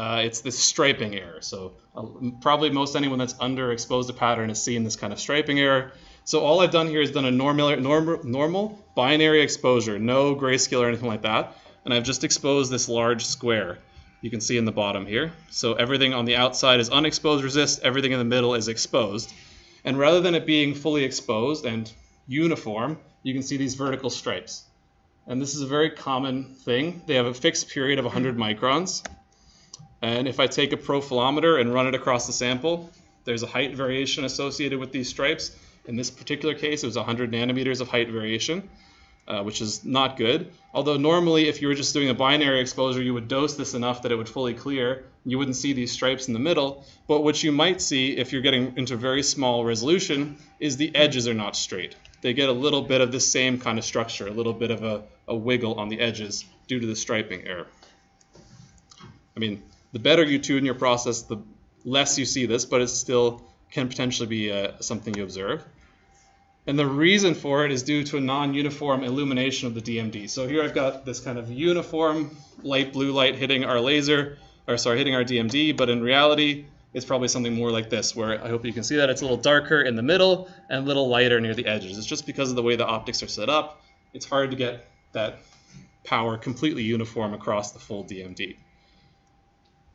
A: Uh, it's this striping error. So uh, probably most anyone that's underexposed a pattern is seeing this kind of striping error. So all I've done here is done a normal, normal, normal binary exposure, no grayscale or anything like that. And I've just exposed this large square you can see in the bottom here. So everything on the outside is unexposed resist, everything in the middle is exposed. And rather than it being fully exposed and uniform, you can see these vertical stripes. And this is a very common thing. They have a fixed period of 100 microns. And if I take a profilometer and run it across the sample, there's a height variation associated with these stripes. In this particular case, it was 100 nanometers of height variation, uh, which is not good. Although normally, if you were just doing a binary exposure, you would dose this enough that it would fully clear. You wouldn't see these stripes in the middle. But what you might see if you're getting into very small resolution is the edges are not straight. They get a little bit of the same kind of structure, a little bit of a, a wiggle on the edges due to the striping error. I mean, the better you tune your process, the less you see this, but it still can potentially be uh, something you observe. And the reason for it is due to a non-uniform illumination of the DMD. So here I've got this kind of uniform light blue light hitting our laser, or sorry, hitting our DMD, but in reality, it's probably something more like this, where I hope you can see that it's a little darker in the middle and a little lighter near the edges. It's just because of the way the optics are set up, it's hard to get that power completely uniform across the full DMD.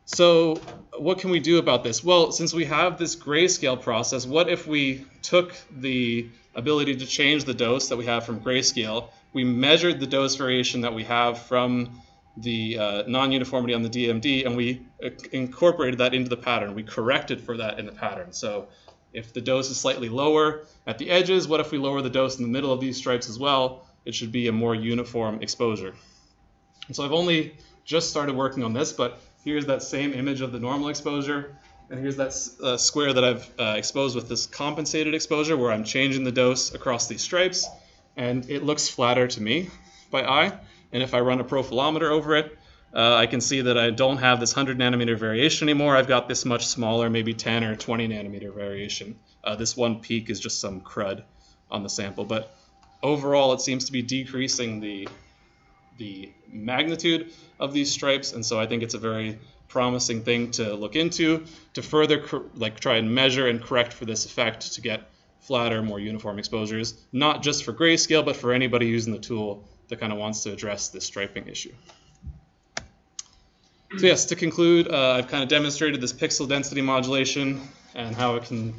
A: So what can we do about this? Well, since we have this grayscale process, what if we took the ability to change the dose that we have from grayscale, we measured the dose variation that we have from the uh, non-uniformity on the DMD, and we uh, incorporated that into the pattern. We corrected for that in the pattern. So if the dose is slightly lower at the edges, what if we lower the dose in the middle of these stripes as well? It should be a more uniform exposure. And so I've only just started working on this, but here's that same image of the normal exposure. And here's that uh, square that I've uh, exposed with this compensated exposure where I'm changing the dose across these stripes. And it looks flatter to me by eye. And if I run a profilometer over it, uh, I can see that I don't have this 100 nanometer variation anymore. I've got this much smaller, maybe 10 or 20 nanometer variation. Uh, this one peak is just some crud on the sample. But overall, it seems to be decreasing the the magnitude of these stripes, and so I think it's a very promising thing to look into to further like try and measure and correct for this effect to get flatter, more uniform exposures, not just for grayscale, but for anybody using the tool that kind of wants to address this striping issue. So yes, to conclude, uh, I've kind of demonstrated this pixel density modulation and how it can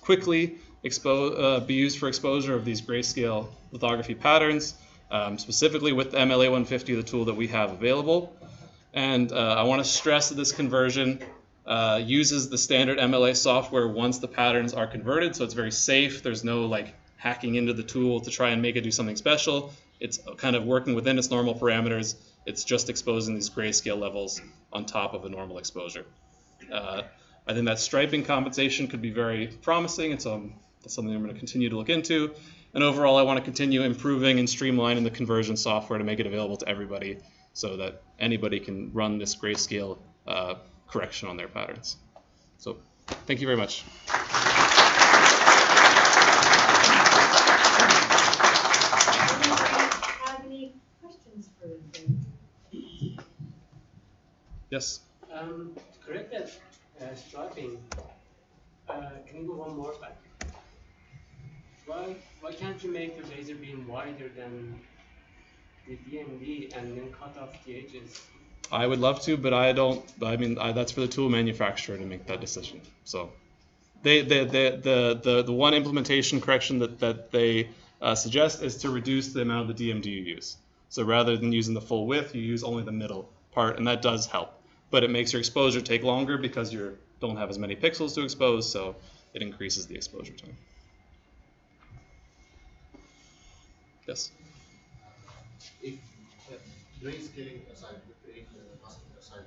A: quickly expo- uh, be used for exposure of these grayscale lithography patterns, um, specifically with MLA 150, the tool that we have available. And uh, I want to stress that this conversion uh, uses the standard MLA software once the patterns are converted, so it's very safe. There's no like hacking into the tool to try and make it do something special. It's kind of working within its normal parameters. It's just exposing these grayscale levels on top of a normal exposure. Uh, I think that striping compensation could be very promising, and so that's something I'm going to continue to look into. And overall, I want to continue improving and streamlining the conversion software to make it available to everybody so that anybody can run this grayscale uh, correction on their patterns. So thank you very much. Yes.
K: Um, correct that uh, striping. Uh, can you go one more back? Why why can't you make the laser beam wider than the DMD and then cut off the edges?
A: I would love to, but I don't. I mean, I, that's for the tool manufacturer to make that decision. So, they, they, they the, the, the one implementation correction that, that they uh, suggest is to reduce the amount of the DMD you use. So rather than using the full width, you use only the middle part, and that does help. But it makes your exposure take longer because you don't have as many pixels to expose, so it increases the exposure time. Yes.
L: if uh, grayscaling aside, the grade, uh, masking aside,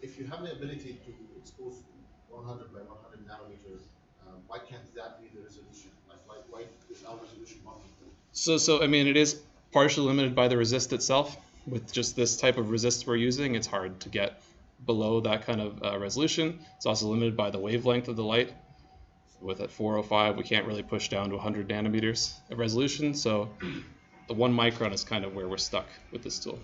L: if you have the ability to expose 100 by 100 nanometers, uh, why can't that be the resolution? Like, why, why is our resolution 100?
A: So, so I mean, it is partially limited by the resist itself. With just this type of resist we're using, it's hard to get below that kind of uh, resolution. It's also limited by the wavelength of the light. With at 405, we can't really push down to 100 nanometers of resolution. So, the one micron is kind of where we're stuck with this tool.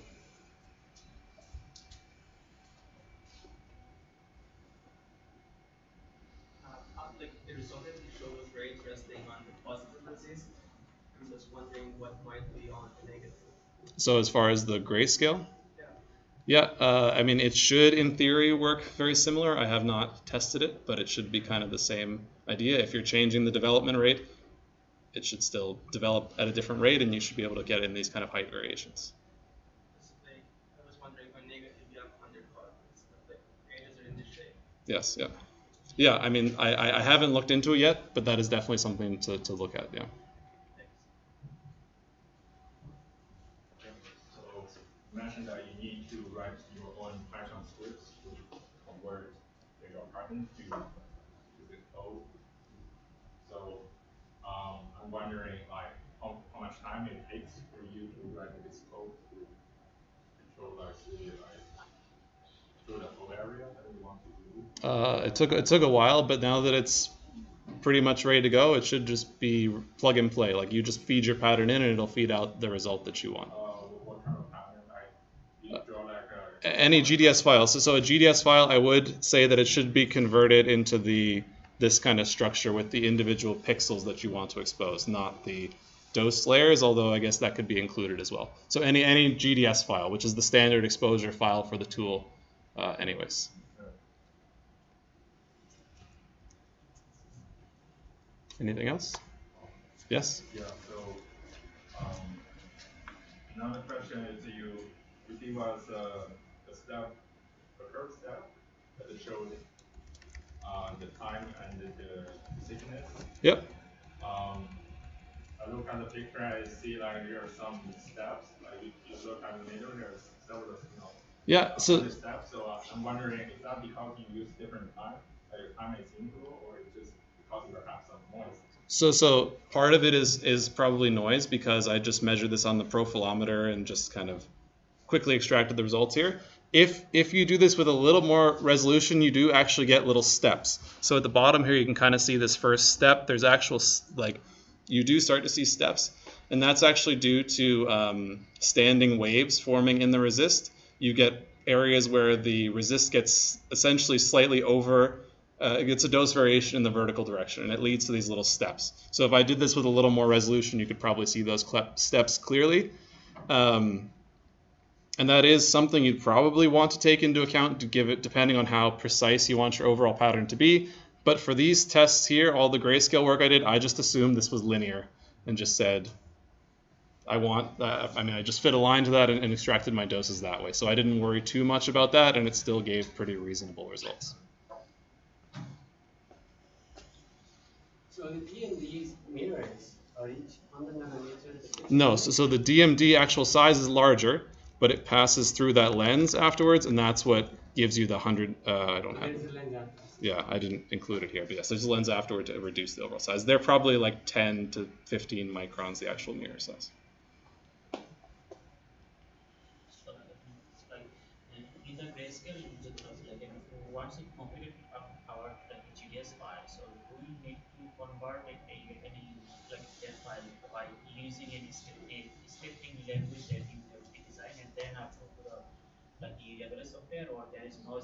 M: Uh, like the result that you showed was very interesting on the positive resist. I'm just wondering what might be on the negative.
A: So, as far as the grayscale, yeah, uh, I mean, it should in theory work very similar. I have not tested it, but it should be kind of the same idea. If you're changing the development rate, it should still develop at a different rate, and you should be able to get in these kind of height variations. Yes, yeah. Yeah, I mean, I, I haven't looked into it yet, but that is definitely something to, to look at, yeah.
N: So I'm wondering like how, how much time it takes for you to write this code to control like the like through the whole area that you want to do.
A: Uh, it took it took a while, but now that it's pretty much ready to go, it should just be plug and play. Like you just feed your pattern in, and it'll feed out the result that you want.
N: Uh, what kind of pattern like do you draw like a
A: A- Any GDS file. So, so a GDS file, I would say that it should be converted into the this kind of structure with the individual pixels that you want to expose, not the dose layers. Although I guess that could be included as well. So any any GDS file, which is the standard exposure file for the tool, uh, anyways. Anything else? Yes.
N: Yeah, so um, another question is you you give us uh, a step, a curve step that shows uh, the time and the thickness.
A: Yep.
N: Um, I look at the picture, I see like there are some steps. Like if you look at the middle, there's several, you know,
A: Yeah, so-
N: steps. So uh, I'm wondering, is that because you use different time, like your time is interval, or it's just because you have some noise?
A: So, so part of it is is probably noise because I just measured this on the profilometer and just kind of quickly extracted the results here. If if you do this with a little more resolution, you do actually get little steps. So at the bottom here, you can kind of see this first step. There's actual like you do start to see steps, and that's actually due to um, standing waves forming in the resist. You get areas where the resist gets essentially slightly over uh, it gets a dose variation in the vertical direction, and it leads to these little steps. So if I did this with a little more resolution, you could probably see those steps clearly. Um, and that is something you'd probably want to take into account to give it, depending on how precise you want your overall pattern to be. but for these tests here, all the grayscale work I did, I just assumed this was linear and just said, I want that. I mean, I just fit a line to that and, and extracted my doses that way. So I didn't worry too much about that, and it still gave pretty reasonable results.
K: So the DMD's mirrors are each 100 nanometers.
A: No, so, so the DMD actual size is larger, but it passes through that lens afterwards, and that's what gives you the 100. Uh, I don't have.
K: There's a lens after.
A: Yeah, I didn't include it here, but yes, there's a lens afterward to reduce the overall size. They're probably like 10 to 15 microns, the actual mirror size.
O: Or there is no?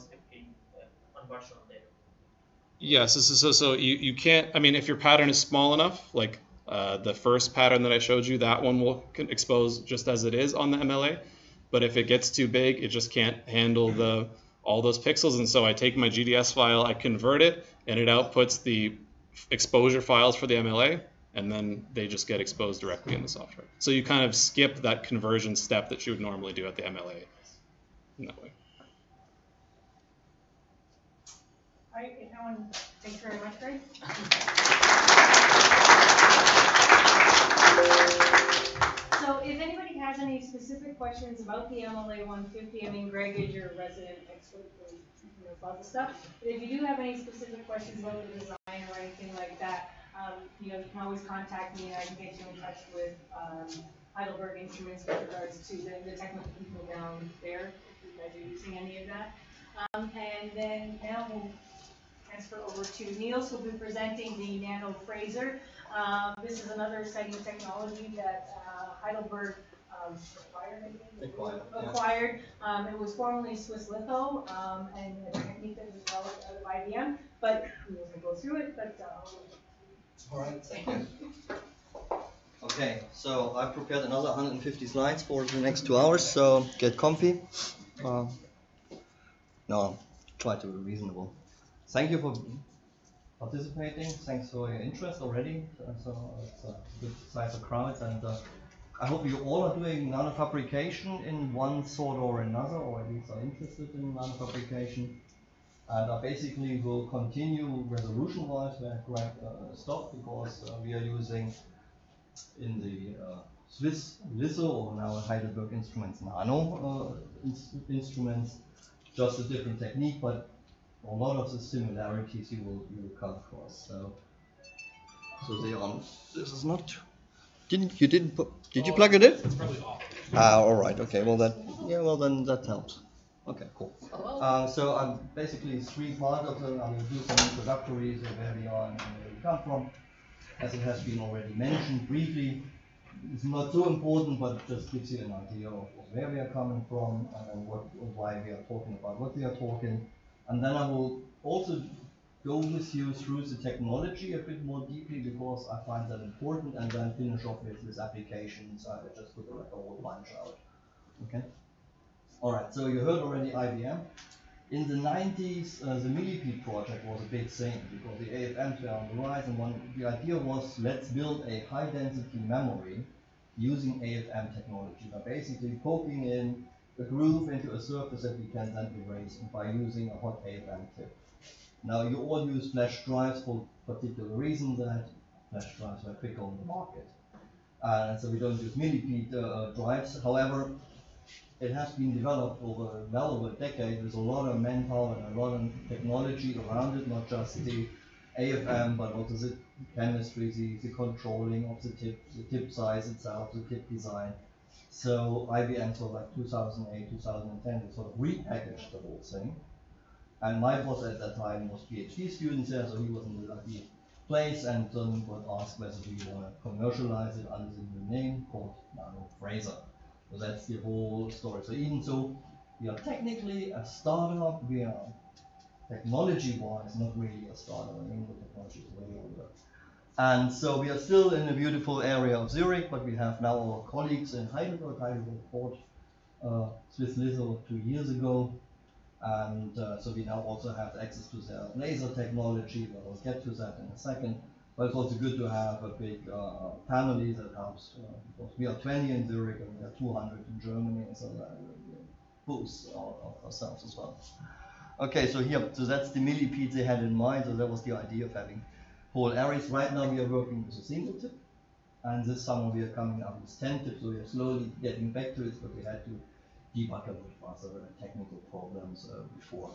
A: Yes, so, so, so you, you can't, I mean, if your pattern is small enough, like uh, the first pattern that I showed you, that one will expose just as it is on the MLA. But if it gets too big, it just can't handle the all those pixels. And so I take my GDS file, I convert it, and it outputs the exposure files for the MLA, and then they just get exposed directly in the software. So you kind of skip that conversion step that you would normally do at the MLA in that way.
B: No thanks very much, Greg. So if anybody has any specific questions about the MLA one fifty, I mean, Greg is your resident expert for, you know, about the stuff. But if you do have any specific questions about the design or anything like that, um, you know, you can always contact me and I can get you in touch with, um, Heidelberg Instruments with regards to the, the technical people down there, if you guys are using any of that. Um, and then now we'll transfer over to Niels, who'll be presenting the Nano Fraser. Um, this is another exciting technology that uh, Heidelberg um, acquired?
C: Acquired, yeah.
B: Um, it was formerly Swiss Litho, um, and a technique that was developed out of IBM, but Niels will go through it, but, uh,
C: All right, thank you. Okay, so I prepared another 150 slides for the next two hours, so get comfy. Uh, no, try to be reasonable. Thank you for participating. Thanks for your interest already. Uh, So it's a good size of crowd, and uh, I hope you all are doing nanofabrication in one sort or another, or at least are interested in nanofabrication. And I basically will continue resolution-wise where Greg uh, stopped because uh, we are using in the uh, Swiss Litho or now Heidelberg Instruments Nano uh, ins- instruments, just a different technique, but a lot of the similarities you will you will come across. So, so they are. This is not. Didn't you didn't put? Did you plug it in?
P: It's probably off.
C: Ah, all right. Okay. Well then, yeah. Well then, that helps. Okay, cool. Uh, so I'm basically three parts of it. I will do some introductories of where we are and where we come from. As it has been already mentioned briefly, it's not so important, but it just gives you an idea of, of where we are coming from and what, why we are talking about what we are talking. And then I will also go with you through the technology a bit more deeply because I find that important, and then finish off with, with applications. I will just put like a whole bunch out. Okay. All right. So you heard already IBM. In the 90s, uh, the Millipede project was a big thing because the AFMs were on the rise, and one, the idea was let's build a high-density memory using AFM technology by basically poking in a groove into a surface that we can then erase by using a hot air AFM tip. Now you all use flash drives for particular reasons that flash drives are quicker on the market. Uh, so we don't use millipede uh, drives. However, it has been developed over well over a decade with a lot of manpower and a lot of technology around it, not just the AFM, but also the chemistry, the, the controlling of the tip, the tip size itself, the tip design. So IBM of like 2008, 2010, they sort of repackaged the whole thing. And my boss at that time was PhD student there, so he was in the lucky place and then got asked whether we want to commercialize it under the new name called Nano Fraser. So that's the whole story. So even though we are technically a startup, we are technology-wise not really a startup. I mean, the technology is way older. And so we are still in a beautiful area of Zurich, but we have now our colleagues in Heidelberg. Heidelberg bought uh, Swiss Litho two years ago, And uh, so we now also have access to their laser technology, but I'll get to that in a second. But it's also good to have a big uh, family that helps, uh, because we are 20 in Zurich and we are 200 in Germany, and so that will boost our, our- ourselves as well. Okay, so here, so that's the millipede they had in mind, so that was the idea of having arrays. Right now we are working with a single tip, and this summer we are coming up with 10 tips, so we are slowly getting back to it, but we had to debug a bit faster uh, technical problems uh, before.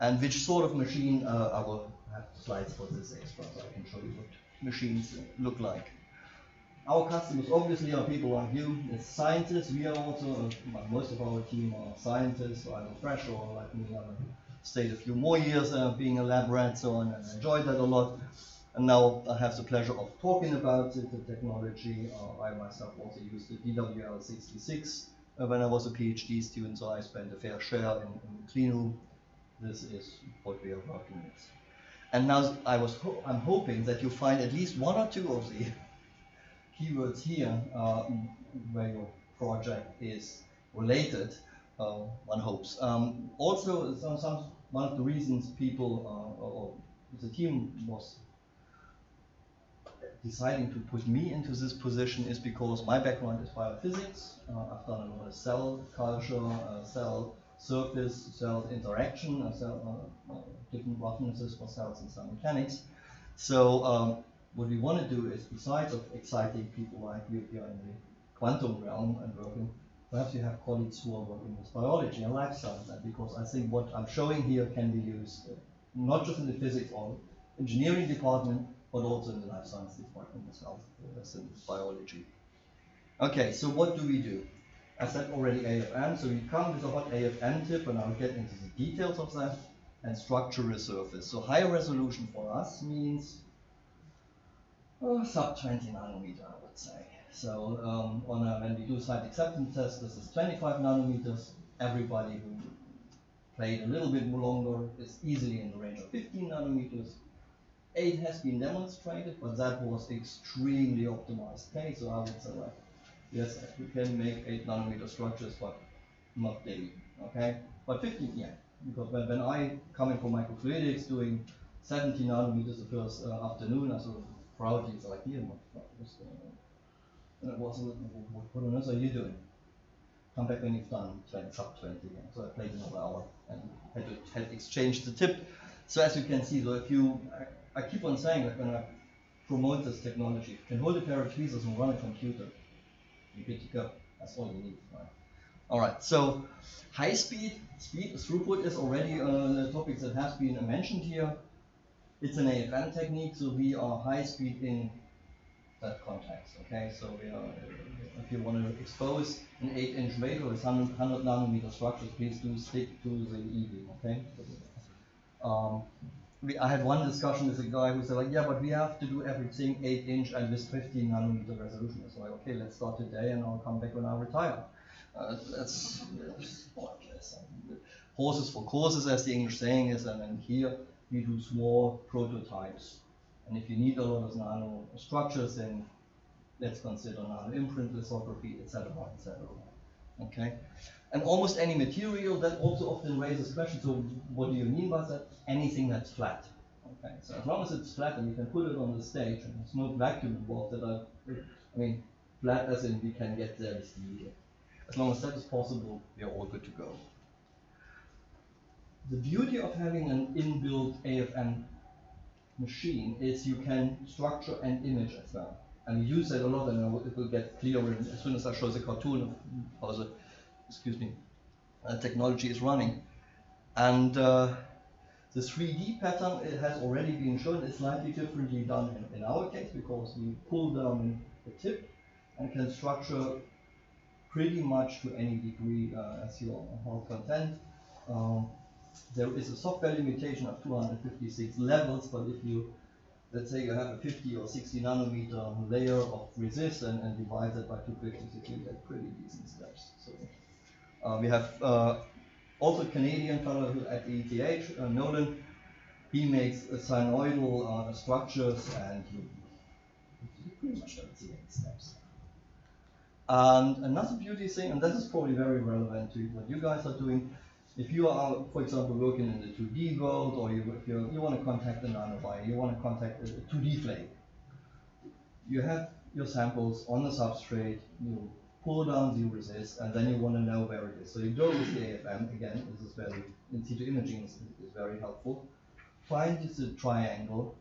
C: And which sort of machine, uh, I will have slides for this extra, so I can show you what machines uh, look like. Our customers obviously are people like you, it's scientists, we are also, uh, most of our team are scientists, so either fresh or like me, I stayed a few more years uh, being a lab rat, so on, and enjoyed that a lot. And now I have the pleasure of talking about it, the technology. Uh, I myself also used the DWL66 uh, when I was a PhD student, so I spent a fair share in, in clean room. This is what we are working with. And now I was ho I'm hoping that you find at least one or two of the keywords here uh, where your project is related. Uh, one hopes. Um, also, some, some one of the reasons people uh, or, or the team was deciding to put me into this position is because my background is biophysics. Uh, I've done a lot of cell culture, uh, cell surface, cell interaction, uh, cell, uh, uh, different roughnesses for cells and cell mechanics. So um, what we want to do is, besides of exciting people like you here in the quantum realm and working, perhaps you have colleagues who are working with biology and life science, because I think what I'm showing here can be used uh, not just in the physics or engineering department, but also in the life science department as well, as in biology. Okay, so what do we do? I said already AFM, so we come with a hot AFM tip, and I'll get into the details of that, and structure a surface. So higher resolution for us means oh, sub 20 nanometer, I would say. So um, on a, when we do site acceptance test, this is 25 nanometers. Everybody who played a little bit longer is easily in the range of 15 nanometers. 8 has been demonstrated, but that was extremely optimized case, so I would say, like, yes, we can make 8 nanometer structures, but not daily, okay? But 15, yeah, because when, when I coming from microfluidics doing 70 nanometers the first uh, afternoon, I sort of proudly was like, what, what's going on? And it was, what, what on earth are you doing? Come back when you've done 20, sub 20, yeah. so I played another hour and had to had exchanged the tip. So as you can see, so if you, I, keep on saying that when I promote this technology, you can hold a pair of tweezers and run a computer, you're good to go. That's all you need, right? All right, so high speed, speed, throughput is already uh, topic that has been mentioned here. It's an AFM technique, so we are high speed in that context, okay? So we are, if you want to expose an 8 inch wafer with 100, 100 nanometer structures, please do stick to the EV, okay? Um, we, I had one discussion with a guy who said like, yeah, but we have to do everything 8 inch and with 15 nanometer resolution. So like, okay, let's start today and I'll come back when I retire. Uh, that's, pointless. Horses for courses, as the English saying is, and then here we do small prototypes. And if you need a lot of nano structures, then let's consider nano imprint lithography, etc., etc. Okay, and almost any material that also often raises questions. So, what do you mean by that? Anything that's flat. Okay, so as long as it's flat and you can put it on the stage and there's no vacuum involved, that I, I mean, flat as in we can get there with the As long as that is possible, we are all good to go. The beauty of having an inbuilt AFM machine is you can structure an image as well. And we use that a lot, and it will get clearer as soon as I show the cartoon of how the, excuse me, uh, technology is running. And uh, the 3D pattern it has already been shown. It's slightly differently done in, in our case because we pull down the tip and can structure pretty much to any degree uh, as your heart content. Um, there is a software limitation of 256 levels, but if you, let's say you have a 50 or 60 nanometer layer of resist and, and divide that by 256, you get pretty decent steps. So we have uh, also Canadian fellow at the ETH, uh, Nolan, he makes uh, sinusoidal uh, structures and pretty much don't see any steps. And another beauty thing, and this is probably very relevant to what you guys are doing, if you are, for example, working in the 2D world, or you, you, you want to contact a nanowire, you want to contact a 2D flake, you have your samples on the substrate, you pull down the resist, and then you want to know where it is. So you go with the AFM, again, this is very, in situ imaging is, is very helpful. Find the triangle,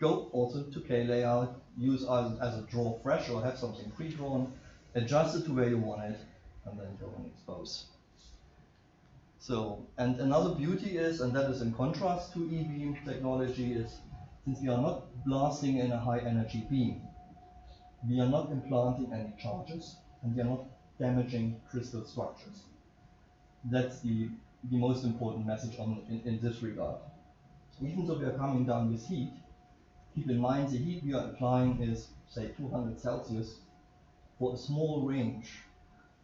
C: go also to KLayout, use as, as a draw fresh or have something pre-drawn, adjust it to where you want it, and then go and expose. So, and another beauty is, and that is in contrast to E-beam technology, is since we are not blasting in a high energy beam, we are not implanting any charges, and they're not damaging crystal structures. That's the, the most important message on, in, in this regard. Even though we are coming down with heat, keep in mind the heat we are applying is, say, 200 Celsius for a small range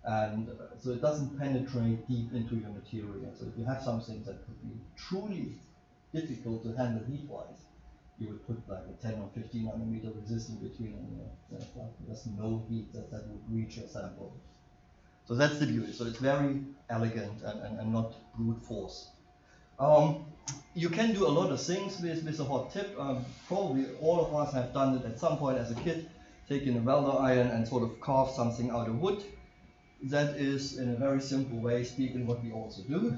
C: and uh, so it doesn't penetrate deep into your material. So if you have something that could be truly difficult to handle heat-wise, you would put like a 10 or 15 nanometer resistor between and uh, like, there's no heat that, that would reach your sample. So that's the beauty. So it's very elegant and, and, and not brute force. Um, you can do a lot of things with, with a hot tip. Um, probably all of us have done it at some point as a kid, taking a welder iron and sort of carve something out of wood that is, in a very simple way, speaking what we also do.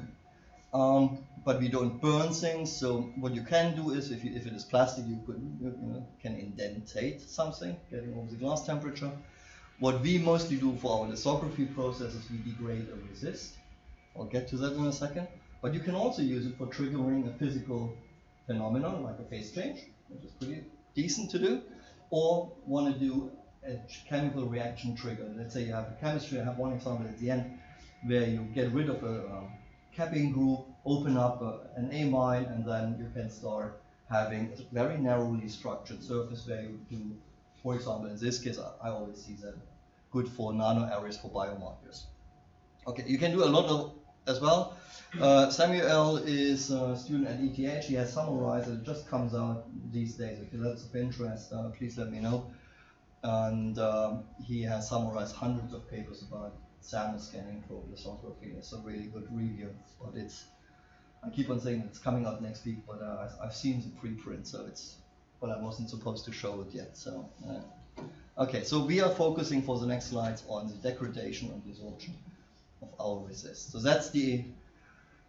C: Um, but we don't burn things, so what you can do is, if, you, if it is plastic, you, could, you know, can indentate something, getting over the glass temperature. What we mostly do for our lithography process is we degrade a resist. I'll get to that in a second. But you can also use it for triggering a physical phenomenon, like a phase change, which is pretty decent to do, or want to do a chemical reaction trigger. Let's say you have a chemistry, I have one example at the end, where you get rid of a um, capping group, open up a, an amine, and then you can start having a very narrowly structured surface where you do, for example, in this case, I, I always see that good for nano arrays for biomarkers. Okay, you can do a lot of as well. Uh, Samuel is a student at ETH. He has summarized it. It just comes out these days. If that's of interest, uh, please let me know and um, he has summarized hundreds of papers about SAM scanning for lithography. It's a really good review, but it's I keep on saying it's coming out next week, but uh, I've seen the preprint, so it's but I wasn't supposed to show it yet. So uh, okay, so we are focusing for the next slides on the degradation and desorption of our resist. So that's the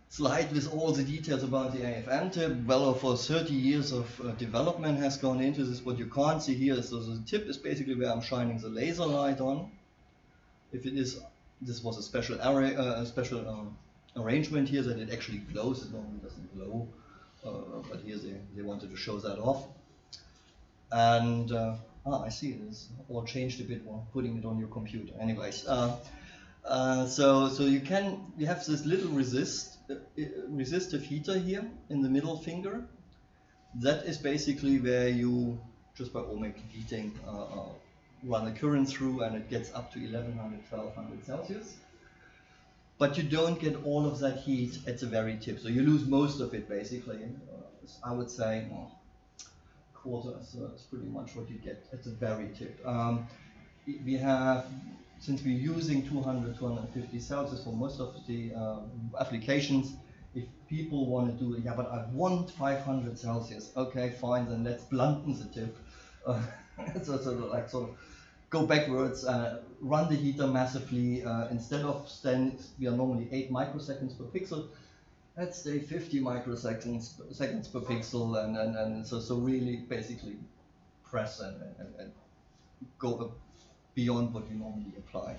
C: slide with all the details about the AFM tip. Well over 30 years of uh, development has gone into this. What you can't see here is so the tip is basically where I'm shining the laser light on. If it is, this was a special array, uh, a special um, arrangement here that it actually glows. It normally doesn't glow, uh, but here they, they wanted to show that off. And uh, ah, I see it is all changed a bit while putting it on your computer. Anyways, uh, uh, so so you can you have this little resist resistive heater here in the middle finger. That is basically where you, just by ohmic heating, uh, uh, run a current through and it gets up to 1100, 1200 Celsius. But you don't get all of that heat at the very tip, so you lose most of it basically. Uh, I would say quarter, so that's pretty much what you get at the very tip. Um, we have since we're using 200, 250 Celsius for most of the uh, applications, if people want to do it, yeah, but I want 500 Celsius. Okay, fine, then let's blunt the tip. Uh, so like sort of go backwards, uh, run the heater massively. Uh, instead of stand, we are normally 8 microseconds per pixel. Let's say 50 microseconds seconds per pixel, and, and, and so, so really basically press and, and, and go beyond what we normally apply.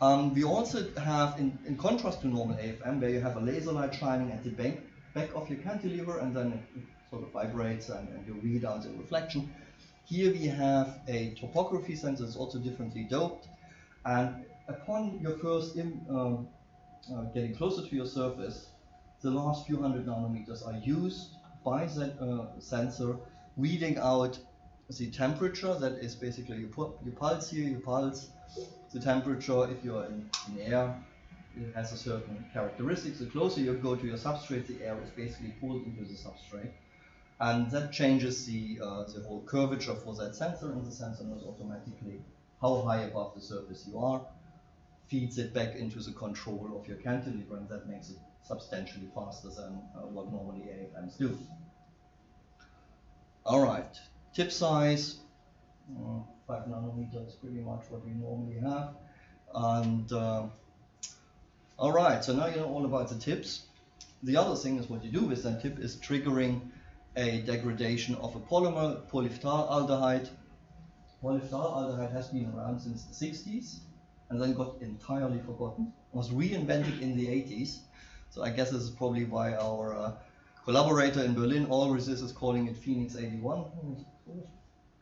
C: Um, we also have, in, in, contrast to normal AFM, where you have a laser light shining at the back, back of your cantilever and then it sort of vibrates and, and you read out the reflection. Here we have a topography sensor that's also differently doped. And upon your first um, uh, getting closer to your surface, the last few hundred nanometers are used by that uh, sensor, reading out the temperature, that is basically you put your pulse here, you pulse the temperature if you're in, in air, it has a certain characteristic. The closer you go to your substrate, the air is basically pulled into the substrate. And that changes the, uh, the whole curvature for that sensor, and the sensor knows automatically how high above the surface you are. feeds it back into the control of your cantilever, and that makes it substantially faster than uh, what normally AFMs do. All right, tip size, uh, five nanometers is pretty much what we normally have. And uh, all right, so now you know all about the tips. The other thing is what you do with that tip is triggering a degradation of a polymer, polyphthal Polyphthal has been around since the 60s and then got entirely forgotten. Was reinvented in the 80s. So I guess this is probably why our uh, collaborator in Berlin, Allresist, is calling it Phoenix 81.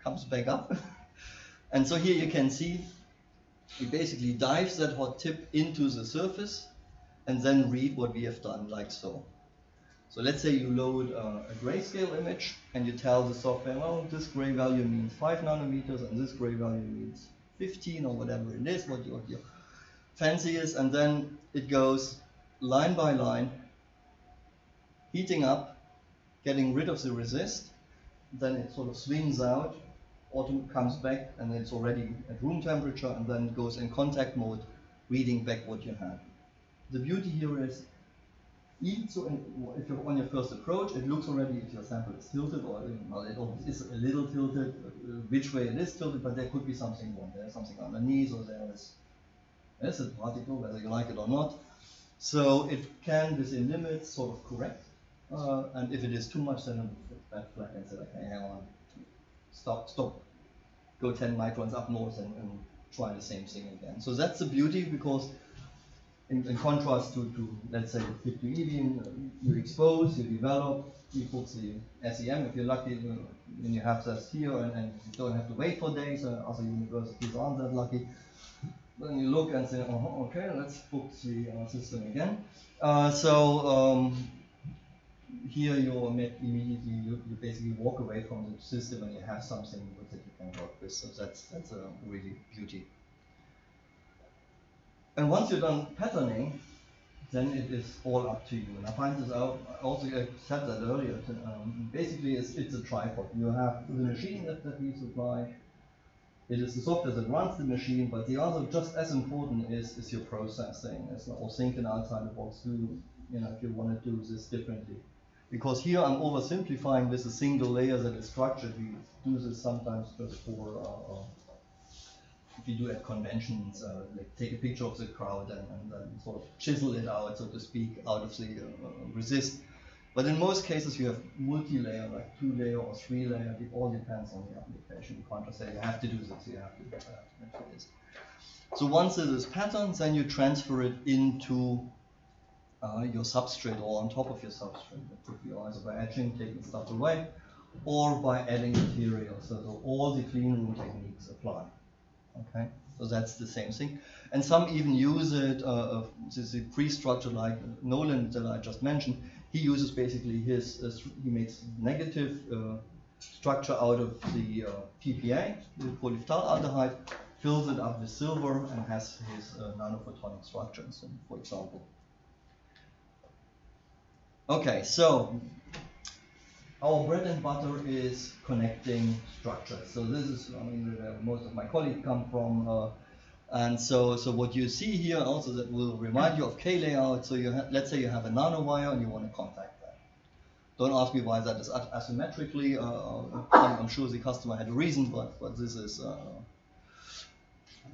C: Comes back up. and so here you can see it basically dives that hot tip into the surface and then read what we have done like so. So let's say you load uh, a grayscale image and you tell the software, well, this gray value means 5 nanometers and this gray value means 15 or whatever it is, what your, your fancy is, and then it goes line by line, heating up, getting rid of the resist, then it sort of swings out, auto comes back, and it's already at room temperature, and then it goes in contact mode, reading back what you had. The beauty here is, even so if you're on your first approach, it looks already if your sample is tilted, or well, it is a little tilted, uh, which way it is tilted, but there could be something wrong. There's something underneath, or there is, there's a particle, whether you like it or not. So it can, within limits, sort of correct. Uh, and if it is too much, then that flag and say, okay, hang on, stop, stop, go 10 microns up north and, and try the same thing again. So that's the beauty because in, in contrast to, to, let's say, e-beam, you expose, you develop, you put the SEM, if you're lucky, then you have this here and, and you don't have to wait for days, uh, other universities aren't that lucky. Then you look and say, oh, okay, let's book the uh, system again. Uh, so um, here you immediately you, you, basically walk away from the system and you have something that you can work with. So that's that's a really beauty. And once you're done patterning, then it is all up to you. And I find this out. Also, I said that earlier. Um, basically, it's, it's a tripod. You have the machine that, that we supply. It is the software that runs the machine, but the other, just as important, is, is your processing. It's not, or thinking outside the box. Do you know if you want to do this differently? Because here I'm oversimplifying with a single layer that is structured. We do this sometimes just for uh, if you do at conventions, uh, like take a picture of the crowd and, and, then sort of chisel it out, so to speak, out of the uh, resist. But in most cases, you have multi-layer, like two-layer or three-layer. It all depends on the application. You can't just say you have to do this, you have to do that. So once it is patterned, then you transfer it into uh, your substrate or on top of your substrate. That could be either by etching, taking stuff away, or by adding material. So, so all the clean room techniques apply. Okay, so that's the same thing. And some even use it, uh, this is pre-structure like Nolan that I just mentioned. He uses basically his, uh, he makes negative uh, structure out of the uh, PPA, the polyphthal fills it up with silver and has his uh, nanophotonic structures, for example. Okay, so our bread and butter is connecting structures. So this is, I mean, where most of my colleagues come from. Uh, and so, so what you see here also that will remind you of KLayout. So you let's say you have a nanowire and you want to contact that. Don't ask me why that is asymmetrically. Uh, I'm, I'm, sure the customer had a reason, but, but this is uh,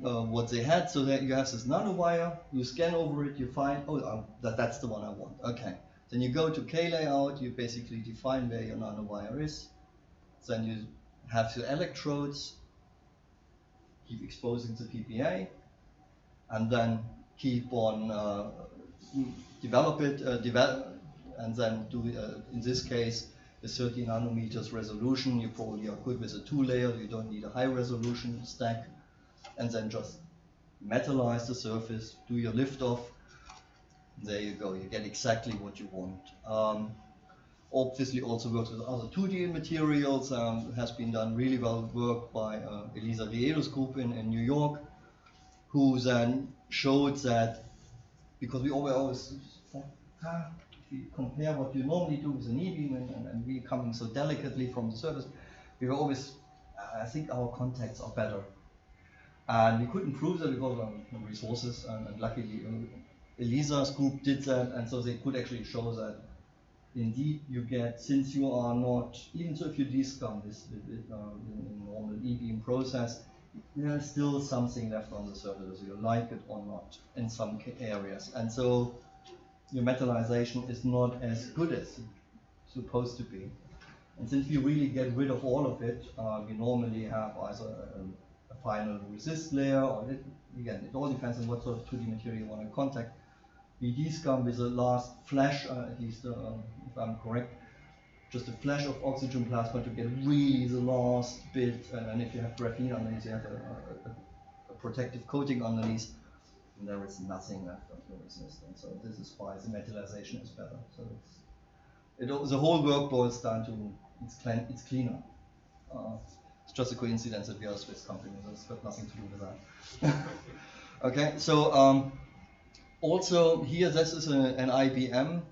C: uh, what they had. So that you have this nanowire, you scan over it, you find, oh, uh, that, that's the one I want. Okay. Then you go to KLayout, you basically define where your nanowire is. Then you have your electrodes, keep exposing the PPA, and then keep on uh, develop it, uh, develop, and then do, uh, in this case, the 30 nanometers resolution. You probably are good with a two layer, you don't need a high resolution stack, and then just metallize the surface, do your lift off, there you go, you get exactly what you want. Um, obviously also works with other 2D materials, um, has been done really well work by uh, Elisa Riedo's group in, in New York, who then showed that, because we always, always ah, compare what you normally do with an e-beam and, and, and we coming so delicately from the surface, we were always, I think our contacts are better. And we couldn't prove that because of resources, and, and luckily uh, Elisa's group did that, and so they could actually show that indeed you get, since you are not, even so if you discount this uh, in, normal e-beam process, there's still something left on the surface, you like it or not, in some areas. And so your metallization is not as good as it's supposed to be. And since we really get rid of all of it, uh, we normally have either a, a, final resist layer, or it, again, it all depends on what sort of 2D material you want to contact. We descum with the last flash, uh, at least uh, if I'm correct, just a flash of oxygen plasma to get really the last bit. and if you have graphene underneath, you have a, a, a protective coating underneath. And there is nothing left of your resistance. So this is why the metallization is better. So it, the whole work boils down to it's, clean, it's cleaner. Uh, it's just a coincidence that we are a Swiss company. So it's got nothing to do with that. okay, so um, also here this is a, an IBM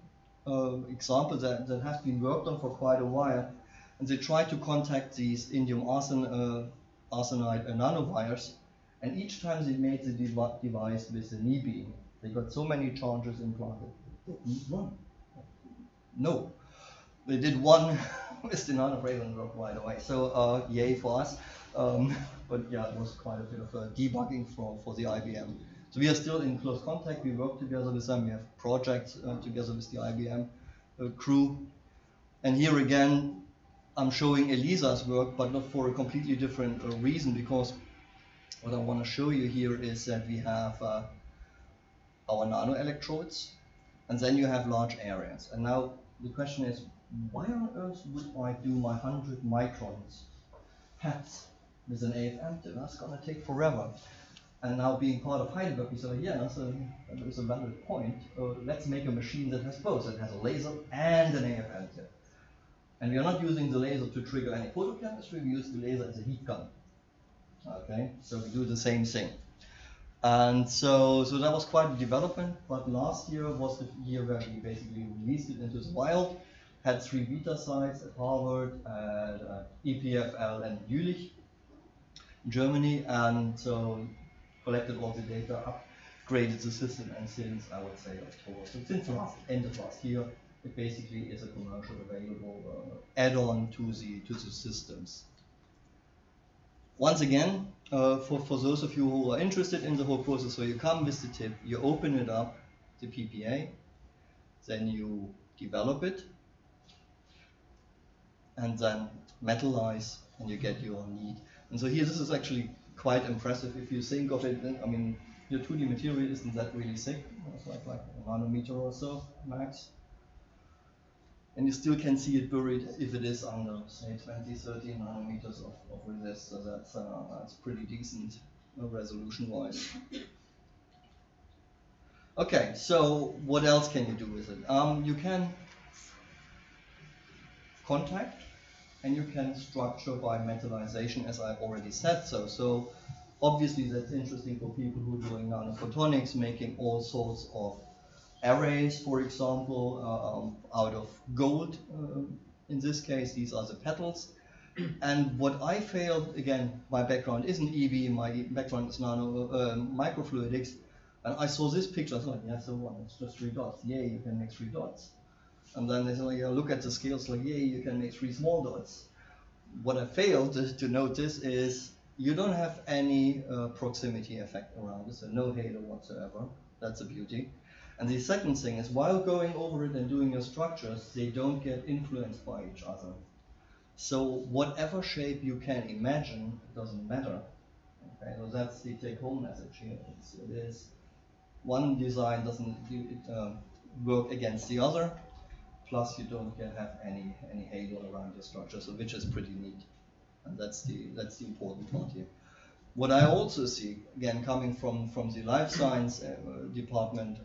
C: uh, example that, that has been worked on for quite a while. And they tried to contact these indium arsen, uh, arsenide nanowires. And each time they made the dev device with an e-beam, they got so many charges implanted. One. No. They did one with the NanoFrazor and worked right away. So uh, yay for us. Um, but yeah, it was quite a bit of a debugging for, for the IBM. So we are still in close contact. We work together with them. We have projects uh, together with the IBM uh, crew. And here again, I'm showing Elisa's work, but not for a completely different uh, reason, because what I want to show you here is that we have uh, our nano electrodes, and then you have large areas. And now the question is, why on earth would I do my 100 microns hats with an AFM? That's going to take forever. And now being part of Heidelberg, we said, yeah, that's a, that is a valid point. Uh, let's make a machine that has both. It has a laser and an AFM tip. And we are not using the laser to trigger any photochemistry, we use the laser as a heat gun. Okay, so we do the same thing. And so, so that was quite a development, but last year was the year where we basically released it into the wild, had three beta sites at Harvard, at EPFL and Jülich, Germany, and so collected all the data, upgraded the system, and since I would say October, so since last end of last year, it basically is a commercial available uh, add-on to the to the systems. Once again, uh, for, for those of you who are interested in the whole process, so you come with the tip, you open it up, the PPA, then you develop it, and then metallize, and you get your need. And so here, this is actually quite impressive if you think of it. I mean, your 2D material isn't that really thick. It's like, like a nanometer or so max. And you still can see it buried if it is under, say, 20, 30 nanometers of, of resist. So that's, uh, that's pretty decent uh, resolution-wise. Okay, so what else can you do with it? Um, you can contact and you can structure by metallization as I've already said so. So obviously that's interesting for people who are doing nanophotonics, making all sorts of arrays, for example, uh, um, out of gold. Uh, in this case, these are the petals. And what I failed, again, my background isn't EV, my background is nano uh, microfluidics, and I saw this picture, I thought, yeah, so what, it's just three dots. Yay, you can make three dots. And then they say, look at the scales, like, yeah, you can make three small dots. What I failed to notice is you don't have any uh, proximity effect around it, so no halo whatsoever. That's a beauty. And the second thing is, while going over it and doing your structures, they don't get influenced by each other. So whatever shape you can imagine, doesn't matter. Okay, so that's the take-home message here. It's, it is one design doesn't do it, um, work against the other plus you don't have any any halo around your structure, so which is pretty neat. And that's the that's the important part here. What I also see, again coming from from the life science uh, department,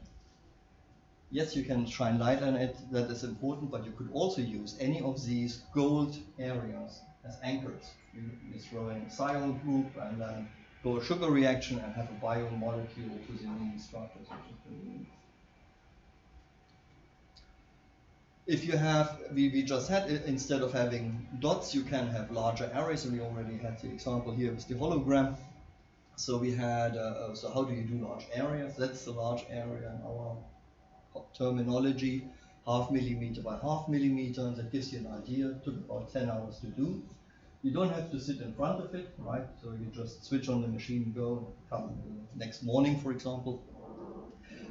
C: yes, you can shine light on it. That is important, but you could also use any of these gold areas as anchors. You, you throw in a thiol group and then go a sugar reaction and have a biomolecule to the new structures, which is pretty neat. If you have, we, we just had, instead of having dots, you can have larger arrays, and we already had the example here with the hologram. so we had, uh, uh, so how do you do large areas? That's the large area in our terminology, half millimeter by half millimeter, and that gives you an idea. Took about 10 hours to do. You don't have to sit in front of it, right? So you just switch on the machine go, come next morning, for example.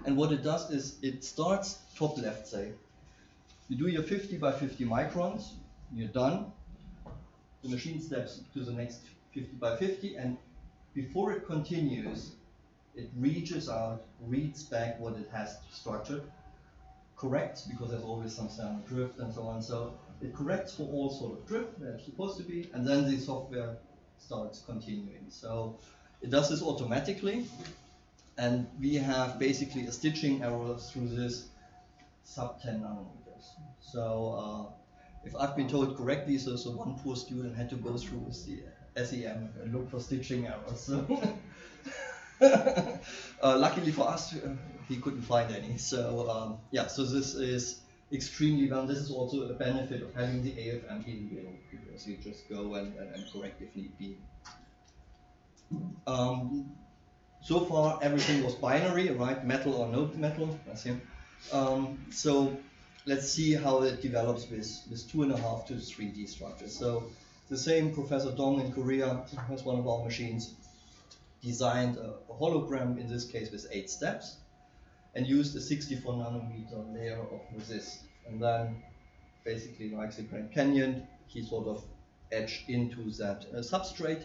C: And what it does is it starts top left, say. You do your 50 by 50 microns, you're done. The machine steps to the next 50 by 50, and before it continues, it reaches out, reads back what it has structured, corrects, because there's always some standard drift and so on. So it corrects for all sort of drift it's supposed to be, and then the software starts continuing. So it does this automatically, and we have basically a stitching error through this sub 10 nanometers. So uh, if I've been told correctly, so, so one poor student had to go through the SEM and look for stitching errors. uh, luckily for us, uh, he couldn't find any. So um, yeah, so this is extremely well. This is also a benefit of having the AFM in middle because you just go and, and, and correct if need be. Um, so far, everything was binary, right? Metal or no metal. That's him. Um, so let's see how it develops with, with two and a half to 3D structures. So the same Professor Dong in Korea has one of our machines designed a, a hologram, in this case with eight steps, and used a 64 nanometer layer of resist. And then basically like the Grand Canyon, he sort of etched into that uh, substrate.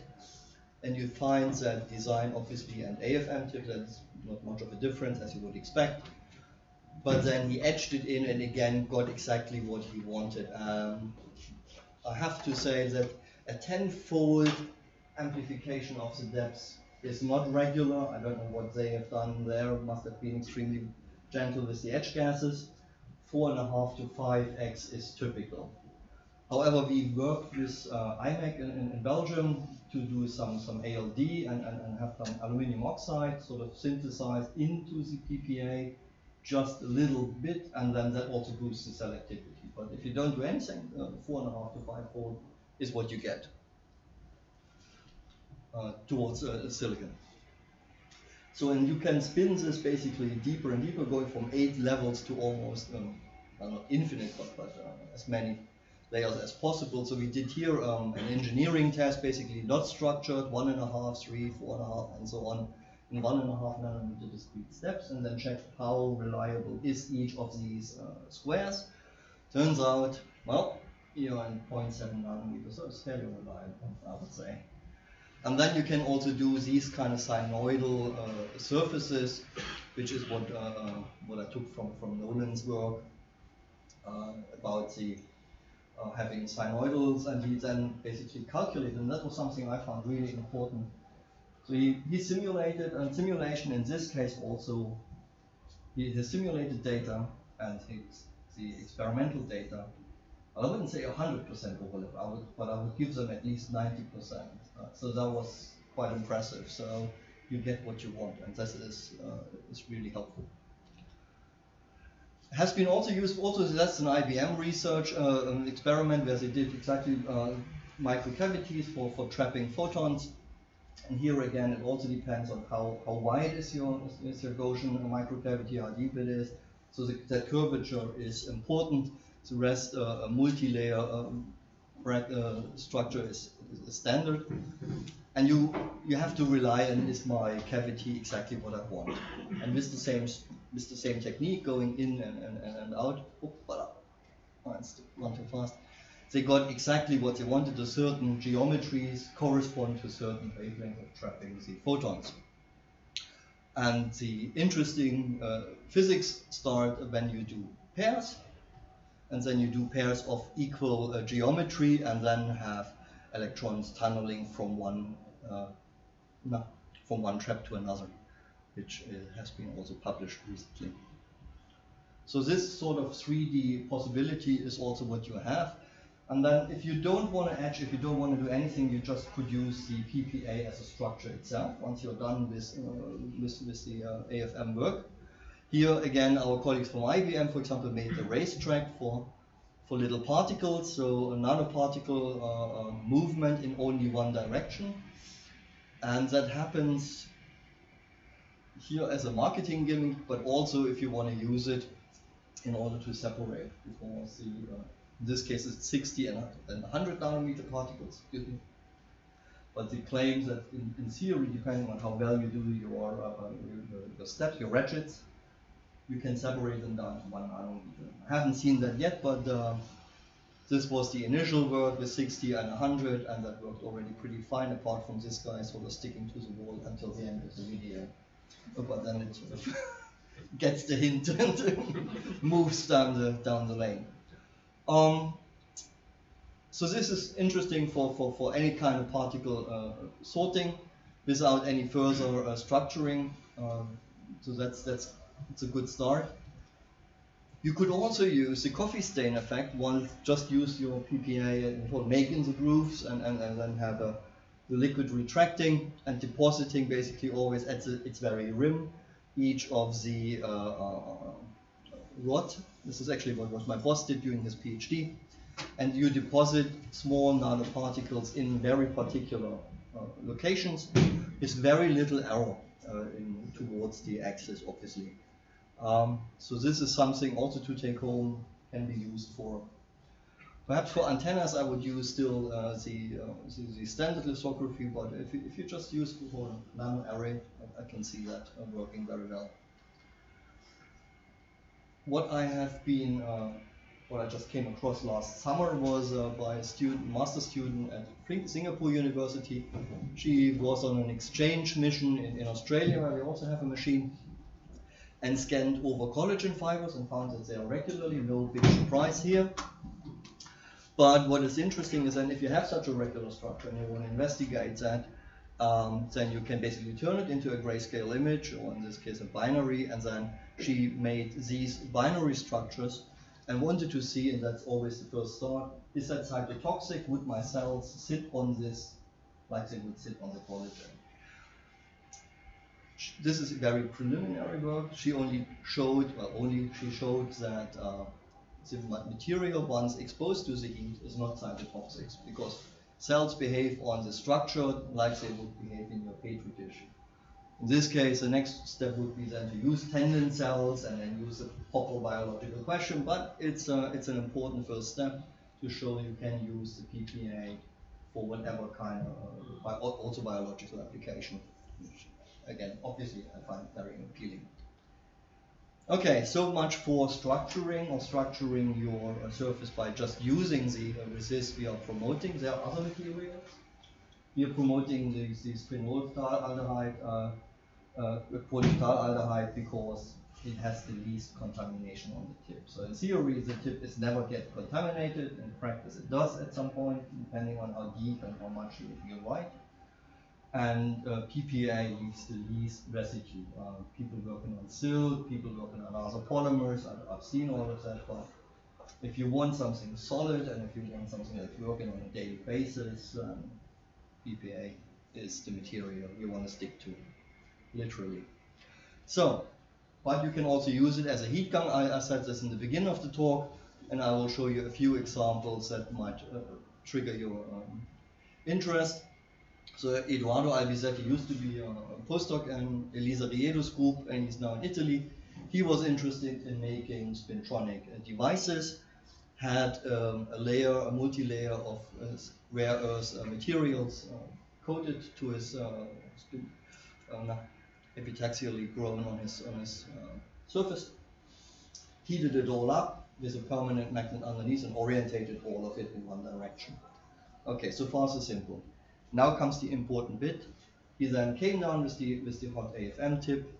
C: And you find that design obviously and AFM tip, that's not much of a difference as you would expect. But then he etched it in and again got exactly what he wanted. Um, I have to say that a tenfold amplification of the depths is not regular. I don't know what they have done there. Must have been extremely gentle with the edge gases. Four and a half to five x is typical. However, we worked with uh, IMEC in, in, in, Belgium to do some, some ALD and, and, and have some aluminum oxide sort of synthesized into the PPA just a little bit, and then that also boosts the selectivity. But if you don't do anything, uh, four and a half to five fold is what you get uh, towards uh, silicon. So and you can spin this basically deeper and deeper, going from eight levels to almost, um, well, not infinite, but, but uh, as many layers as possible. So we did here um, an engineering test, basically not structured, one and a half, three, four and a half, and so on, in one and a half nanometer discrete steps, and then check how reliable is each of these uh, squares. Turns out, well, you're in 0.7 nanometers, so it's fairly reliable, I would say. And then you can also do these kind of sinusoidal uh, surfaces, which is what uh, what I took from from Nolan's work uh, about the uh, having sinusoidals, and he then basically calculated, and that was something I found really important. So he, he simulated, and simulation in this case also, he, the simulated data and his, the experimental data I wouldn't say 100% overlap, I would, but I would give them at least 90%. Uh, so that was quite impressive. So you get what you want, and this is, uh, is really helpful. Has been also used, also that's an IBM research uh, an experiment where they did exactly uh, microcavities for, for trapping photons. And here again, it also depends on how, how wide is your, is your Gaussian microcavity, how deep it is. So the, that curvature is important the rest, uh, a multi-layer um, uh, structure is, is standard. And you you have to rely on is my cavity exactly what I want. And with the same with the same technique going in and, and, and out, oh, it's gone too fast. They got exactly what they wanted. The certain geometries correspond to certain wavelength of trapping the photons. And the interesting uh, physics start when you do pairs and then you do pairs of equal uh, geometry and then have electrons tunneling from one uh, no, from one trap to another, which uh, has been also published recently. So this sort of 3D possibility is also what you have. And then if you don't want to etch, if you don't want to do anything, you just produce the PPA as a structure itself once you're done with, uh, with, with the uh, AFM work. Here again, our colleagues from IBM, for example, made a racetrack for for little particles, so a nanoparticle uh, uh, movement in only one direction. And that happens here as a marketing gimmick, but also if you want to use it in order to separate because the, uh, in this case it's 60 and, and 100 nanometer particles. Excuse me. But the claims that in, in theory, depending on how well you do your, uh, your, your steps, your ratchets, you can separate them down to one nanometer. I haven't seen that yet, but uh, this was the initial work with 60 and 100, and that worked already pretty fine, apart from this guy sort of sticking to the wall until the end of the video. But then it sort of gets the hint and moves down the down the lane. Um, so this is interesting for, for, for any kind of particle uh, sorting without any further uh, structuring. Um, so that's that's it's a good start. You could also use the coffee stain effect. One just use your PPA and for making the grooves and, and, and then have a, the liquid retracting and depositing basically always at the, its very rim each of the uh, uh, rod. This is actually what, what my boss did during his PhD. And you deposit small nanoparticles in very particular uh, locations with very little error uh, in, towards the axis, obviously. Um, so this is something also to take home, can be used for. Perhaps for antennas, I would use still uh, the, uh, the, the standard lithography, but if you, if you just use for nano array, I, can see that uh, working very well. What I have been, uh, what I just came across last summer was uh, by a student, master student at Singapore University. She was on an exchange mission in, in Australia, where we also have a machine and scanned over collagen fibers and found that they are regularly, no big surprise here. But what is interesting is that if you have such a regular structure and you want to investigate that, um, then you can basically turn it into a grayscale image, or in this case a binary, and then she made these binary structures and wanted to see, and that's always the first thought, is that cytotoxic? Would my cells sit on this like they would sit on the collagen? this is very preliminary work. She only showed, well, only she showed that uh, the material once exposed to the heat is not cytotoxic because cells behave on the structure like they would behave in your petri dish. In this case, the next step would be then to use tendon cells and then use a proper biological question, but it's, uh, it's an important first step to show you can use the PPA for whatever kind of, uh, also biological application again, obviously I find very appealing. Okay, so much for structuring or structuring your uh, surface by just using the uh, resist we are promoting. There are other materials. We are promoting the, the phenolphthalealdehyde, uh, uh, polyphthalaldehyde because it has the least contamination on the tip. So in theory, the tip is never get contaminated. In practice, it does at some point, depending on how deep and how much you, you write and uh, PPA leaves the least residue. Uh, people working on silk, people working on other polymers, I've, I've, seen all of that, but if you want something solid and if you want something that's working on a daily basis, um, PPA is the material you want to stick to, literally. So, but you can also use it as a heat gun. I, I said this in the beginning of the talk, and I will show you a few examples that might uh, trigger your um, interest. So Eduardo Albisetti used to be a postdoc in Elisa Riedo's group and he's now in Italy. He was interested in making spintronic devices, had um, a layer, a multi-layer of uh, rare earth uh, materials uh, coated to his uh, epitaxially grown on his, on his surface, heated it all up with a permanent magnet underneath and orientated all of it in one direction. Okay, so far so simple. Now comes the important bit. He then came down with the, with the hot AFM tip,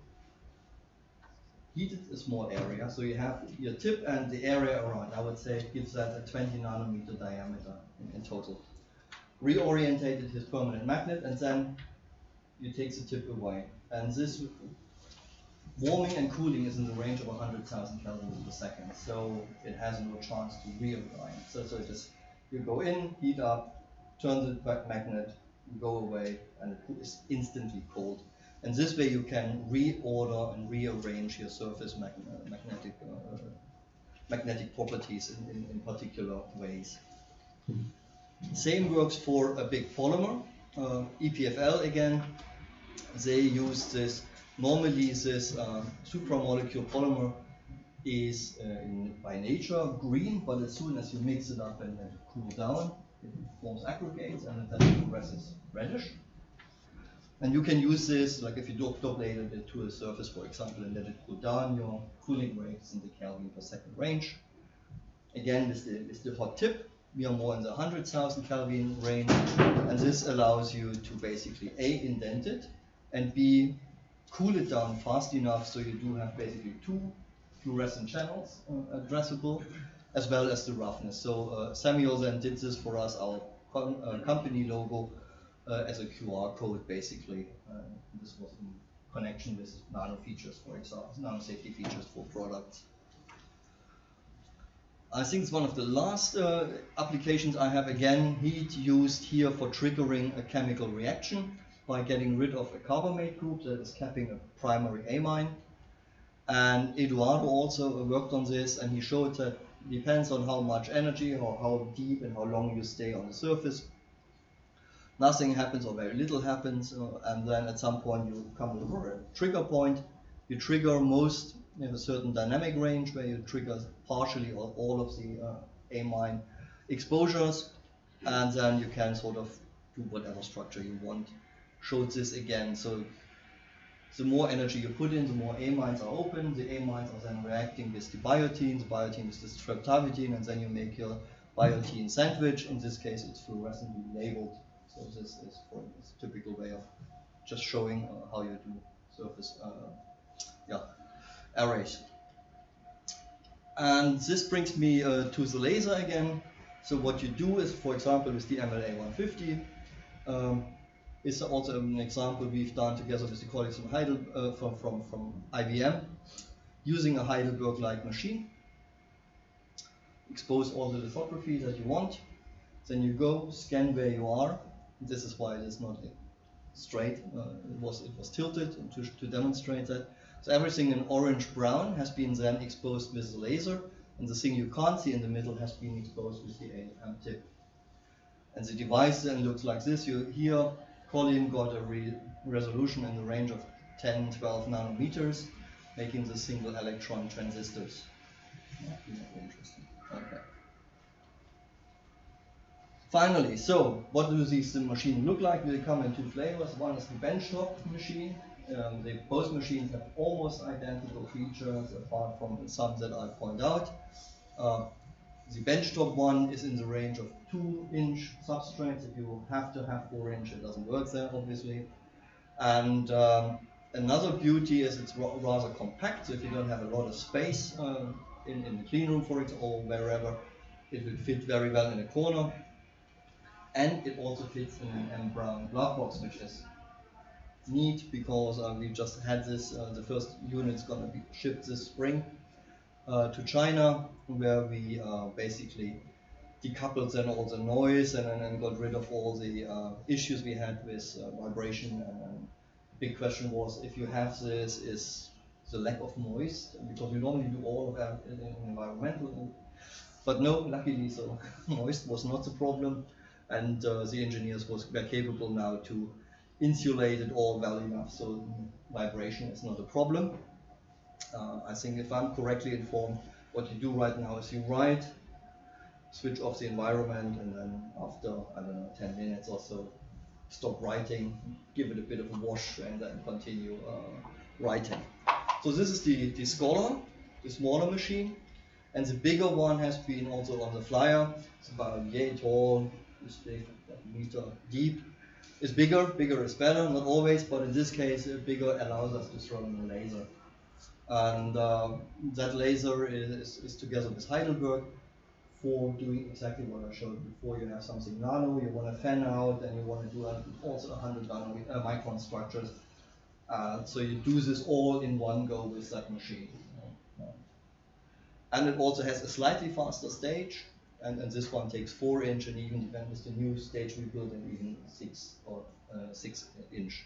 C: heated a small area, so you have your tip and the area around, I would say gives that a 20 nanometer diameter in, in total. Reorientated his permanent magnet and then you take the tip away. And this warming and cooling is in the range of 100,000 Kelvin per second, so it has no chance to reapply. So, so just you go in, heat up, turn the magnet, go away and it is instantly cold. And this way you can reorder and rearrange your surface mag magnetic uh, magnetic properties in, in, in, particular ways. Same works for a big polymer. uh, EPFL again, they use this, normally this uh, supramolecule polymer is uh, in, by nature green, but as soon as you mix it up and, and cool down, it forms aggregates and then it progresses reddish. And you can use this, like if you do doplated it to a surface, for example, and let it cool down, your cooling rate is in the Kelvin per second range. Again, with the, the hot tip, we are more in the 100,000 Kelvin range, and this allows you to basically A, indent it, and B, cool it down fast enough so you do have basically two fluorescent channels uh, addressable, as well as the roughness. So uh, Samuel then did this for us, our uh, company logo, uh, as a QR code basically. Uh, this was in connection with nano features, for example, nano safety features for products. I think it's one of the last uh, applications I have again heat used here for triggering a chemical reaction by getting rid of a carbamate group that is capping a primary amine. And Eduardo also worked on this and he showed that depends on how much energy or how deep and how long you stay on the surface. Nothing happens or very little happens uh, and then at some point you come over a trigger point. You trigger most have a certain dynamic range where you trigger partially or all of the uh, amine exposures and then you can sort of do whatever structure you want. Showed this again. So the more energy you put in, the more amines are open. The amines are then reacting with the biotin. The biotin is this streptavidin, and then you make your biotin sandwich. In this case, it's fluorescently labeled. So this is this typical way of just showing uh, how you do surface uh, yeah, arrays. And this brings me uh, to the laser again. So what you do is, for example, with the MLA 150, um, is also an example we've done together with the colleagues from, Heidel, uh, from, from, from IBM, using a Heidelberg-like machine. Expose all the lithography that you want. Then you go, scan where you are. This is why it is not straight. Uh, it was it was tilted to, to demonstrate that. So everything in orange-brown has been then exposed with the laser, and the thing you can't see in the middle has been exposed with the AFM tip. And the device then looks like this. You here, Colin got a re resolution in the range of 10, 12 nanometers, making the single electron transistors. interesting. Okay. Finally, so what do these machines look like? They come in two flavors. One is the benchtop machine. Um, they, both machines have almost identical features apart from some that I point out. Uh, the benchtop one is in the range of 2 inch substrates. If you have to have 4 inch, it doesn't work there, obviously. And um, another beauty is it's rather compact, so if you don't have a lot of space um, in, in the clean room, for it or wherever, it will fit very well in a corner. And it also fits in MBraun glove box, which is neat because uh, we just had this, uh, the first unit's gonna be shipped this spring uh, to China, where we uh, basically decoupled then all the noise and then got rid of all the uh, issues we had with uh, vibration. And, big question was if you have this, is the lack of noise, because we normally do all of that in, in environmental. But no, luckily, so noise was not the problem, and uh, the engineers was were capable now to insulate it all well enough so vibration is not a problem. Uh, I think if I'm correctly informed, what you do right now is you write, switch off the environment, and then after, I don't know, 10 minutes or so, stop writing, give it a bit of a wash, and then continue uh, writing. So this is the, the Scholar, the smaller machine, and the bigger one has been also on the flyer. It's about yay tall, big, a meter deep. It's bigger, bigger is better, not always, but in this case, bigger allows us to throw in a laser. And uh, that laser is, is together with Heidelberg for doing exactly what I showed before. You have something nano, you want to fan out, and you want to do also 100 nano, uh, micron structures. Uh, so you do this all in one go with that machine. And it also has a slightly faster stage, and, and this one takes 4 inch, and even then with the new stage we built in even 6 or uh, 6 inch.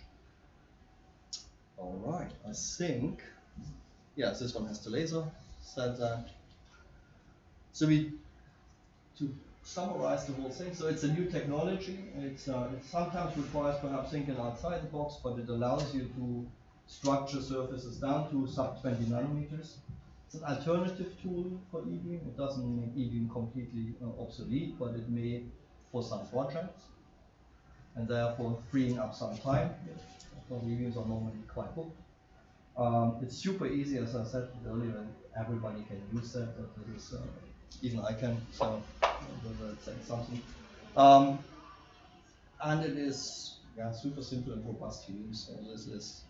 C: All right, I think yes, this one has the laser. So we, to summarize the whole thing. So it's a new technology. It's, uh, it sometimes requires perhaps thinking outside the box, but it allows you to structure surfaces down to sub 20 nanometers. An alternative tool for e-beam. It doesn't make e-beam completely uh, obsolete, but it may for some projects, and therefore freeing up some time. Because are normally quite booked. Um, it's super easy, as I said earlier, and everybody can use that. That is, uh, even I can, so that's saying something. Um, and it is yeah, super simple and robust to use. So this is,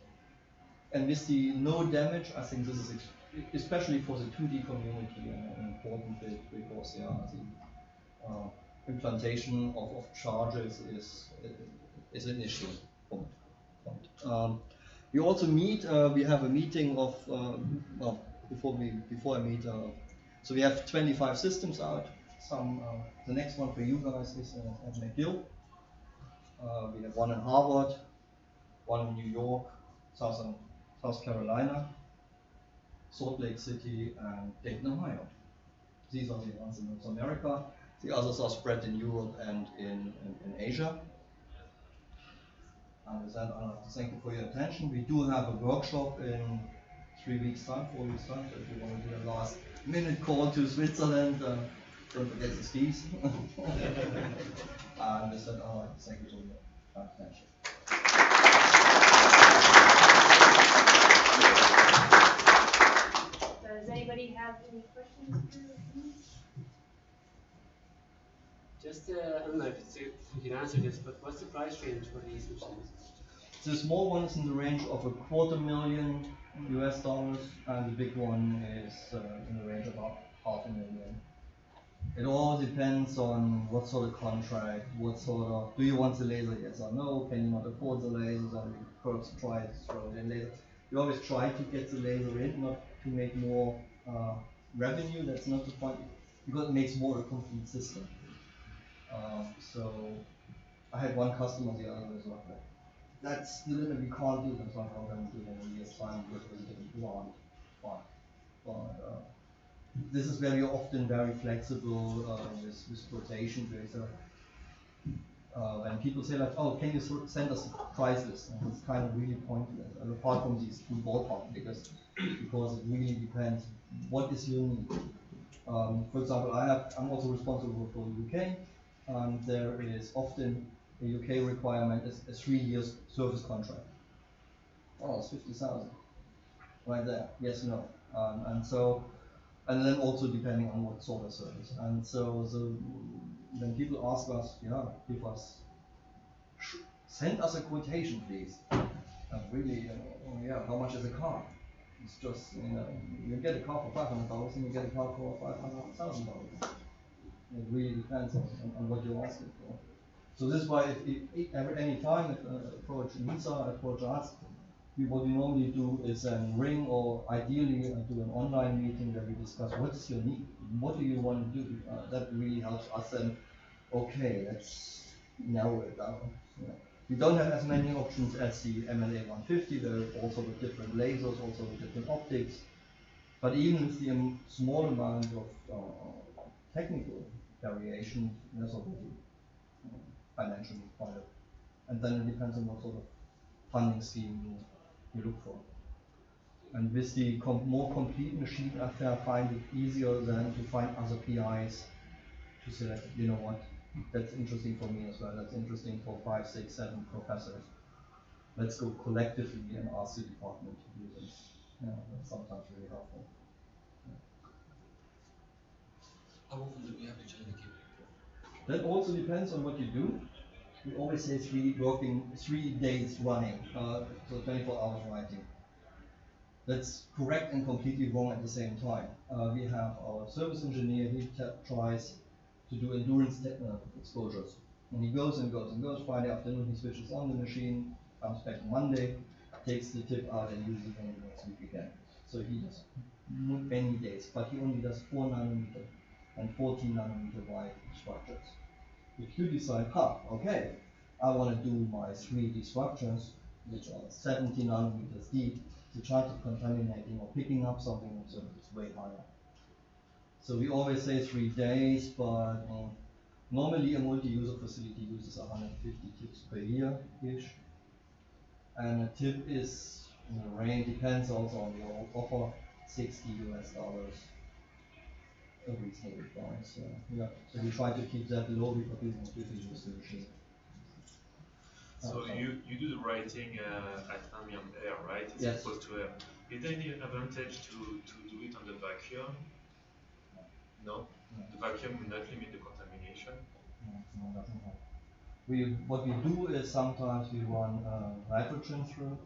C: and with the no damage, I think this is especially for the 2D community an important bit because yeah, the uh, implantation of, of charges is is an issue. Um, we also meet. Uh, we have a meeting of uh, well before we before I meet. Uh, so we have 25 systems out. Some uh, the next one for you guys is uh, at McGill. Uh, we have one in Harvard, one in New York, South Carolina, Salt Lake City, and Dayton, Ohio. These are the ones in North America. The others are spread in Europe and in, in, in Asia. And with that, I'd like to thank you for your attention. We do have a workshop in three weeks' time, four weeks' time, so if you want to do a last minute call to Switzerland, uh, don't forget the skis. and with that, I'd like to thank you for your attention.
B: Does anybody have any questions for?
K: Just, uh, I don't know if, it's, if you can answer this, but what's the price range for these machines?
C: The small one is in the range of a quarter million US dollars, and the big one is uh, in the range of about half a million. It all depends on what sort of contract, what sort of, do you want the laser, yes or no, can you not afford the laser, then we first try to throw it in laser. We always try to get the laser in, not to make more uh, revenue, that's not the point, because it makes more a complete system. Um, so I had one customer the other was like, that's the limit, we can't do not going to do in a year's because we didn't want fine. But uh, this is very often very flexible uh, with, with quotation data. Uh, when people say like, oh, can you send us a price list? And it's kind of really pointless, apart from these two ballpark figures, because it really depends what is your need. Um, for example, I have, I'm also responsible for the UK, and there is often a UK requirement is a three years service contract. Oh, it's 50,000. Right there, yes, no. Um, and so, and then also depending on what sort of service. And so, so when people ask us, yeah, give us, send us a quotation, please. And really, uh, yeah, how much is a car? It's just, you know, you get a car for five hundred dollars and you get a car for five hundred thousand dollars. It really depends on, on, what you're asking for. So this is why if, if, any time if approach NISA, approach us, we, what we normally do is um, ring or ideally uh, do an online meeting where we discuss what is your need, what do you want to do. Uh, that really helps us then. Okay, let's narrow it down. Yeah. We don't have as many options as the MLA 150. There are also with different lasers, also with different optics. But even with the um, small amount of uh, technical variation, there's already uh, financial required. And then it depends on what sort of funding scheme you, you look for. And with the com more complete machine, I find it easier than to find other PIs to select, you know what, that's interesting for me as well. That's interesting for five, six, seven professors. Let's go collectively and ask the department to do this. Yeah, that's sometimes really helpful.
Q: How often do we have to change the keyboard?
C: That also depends on what you do. We always say three working, three days running, uh, so 24 hours writing. That's correct and completely wrong at the same time. Uh, we have our service engineer, he tries to do endurance uh, exposures. And he goes and goes and goes. Friday afternoon, he switches on the machine, comes back Monday, takes the tip out and uses it on the next week again. So he does many days, but he only does 4 nanometer and 14 nanometer wide structures. If you decide, huh, okay, I want to do my 3D structures, which are 70 nanometers deep, the chance of contaminating or picking up something is way higher. So we always say three days, but um, Normally, a multi-user facility uses 150 tips per year-ish. And a tip is in the range, depends also on your offer, 60 US dollars a reasonable price. Uh, yeah, so we try to keep that low because we want to the machine.
H: So you, you do the writing uh, at ambient air, right? As
C: Yes.
H: opposed to air. Is there any advantage to, to do it on the vacuum? No? The vacuum will not limit the contamination?
C: No, no, doesn't help. We, what we do is sometimes we run uh, nitrogen through,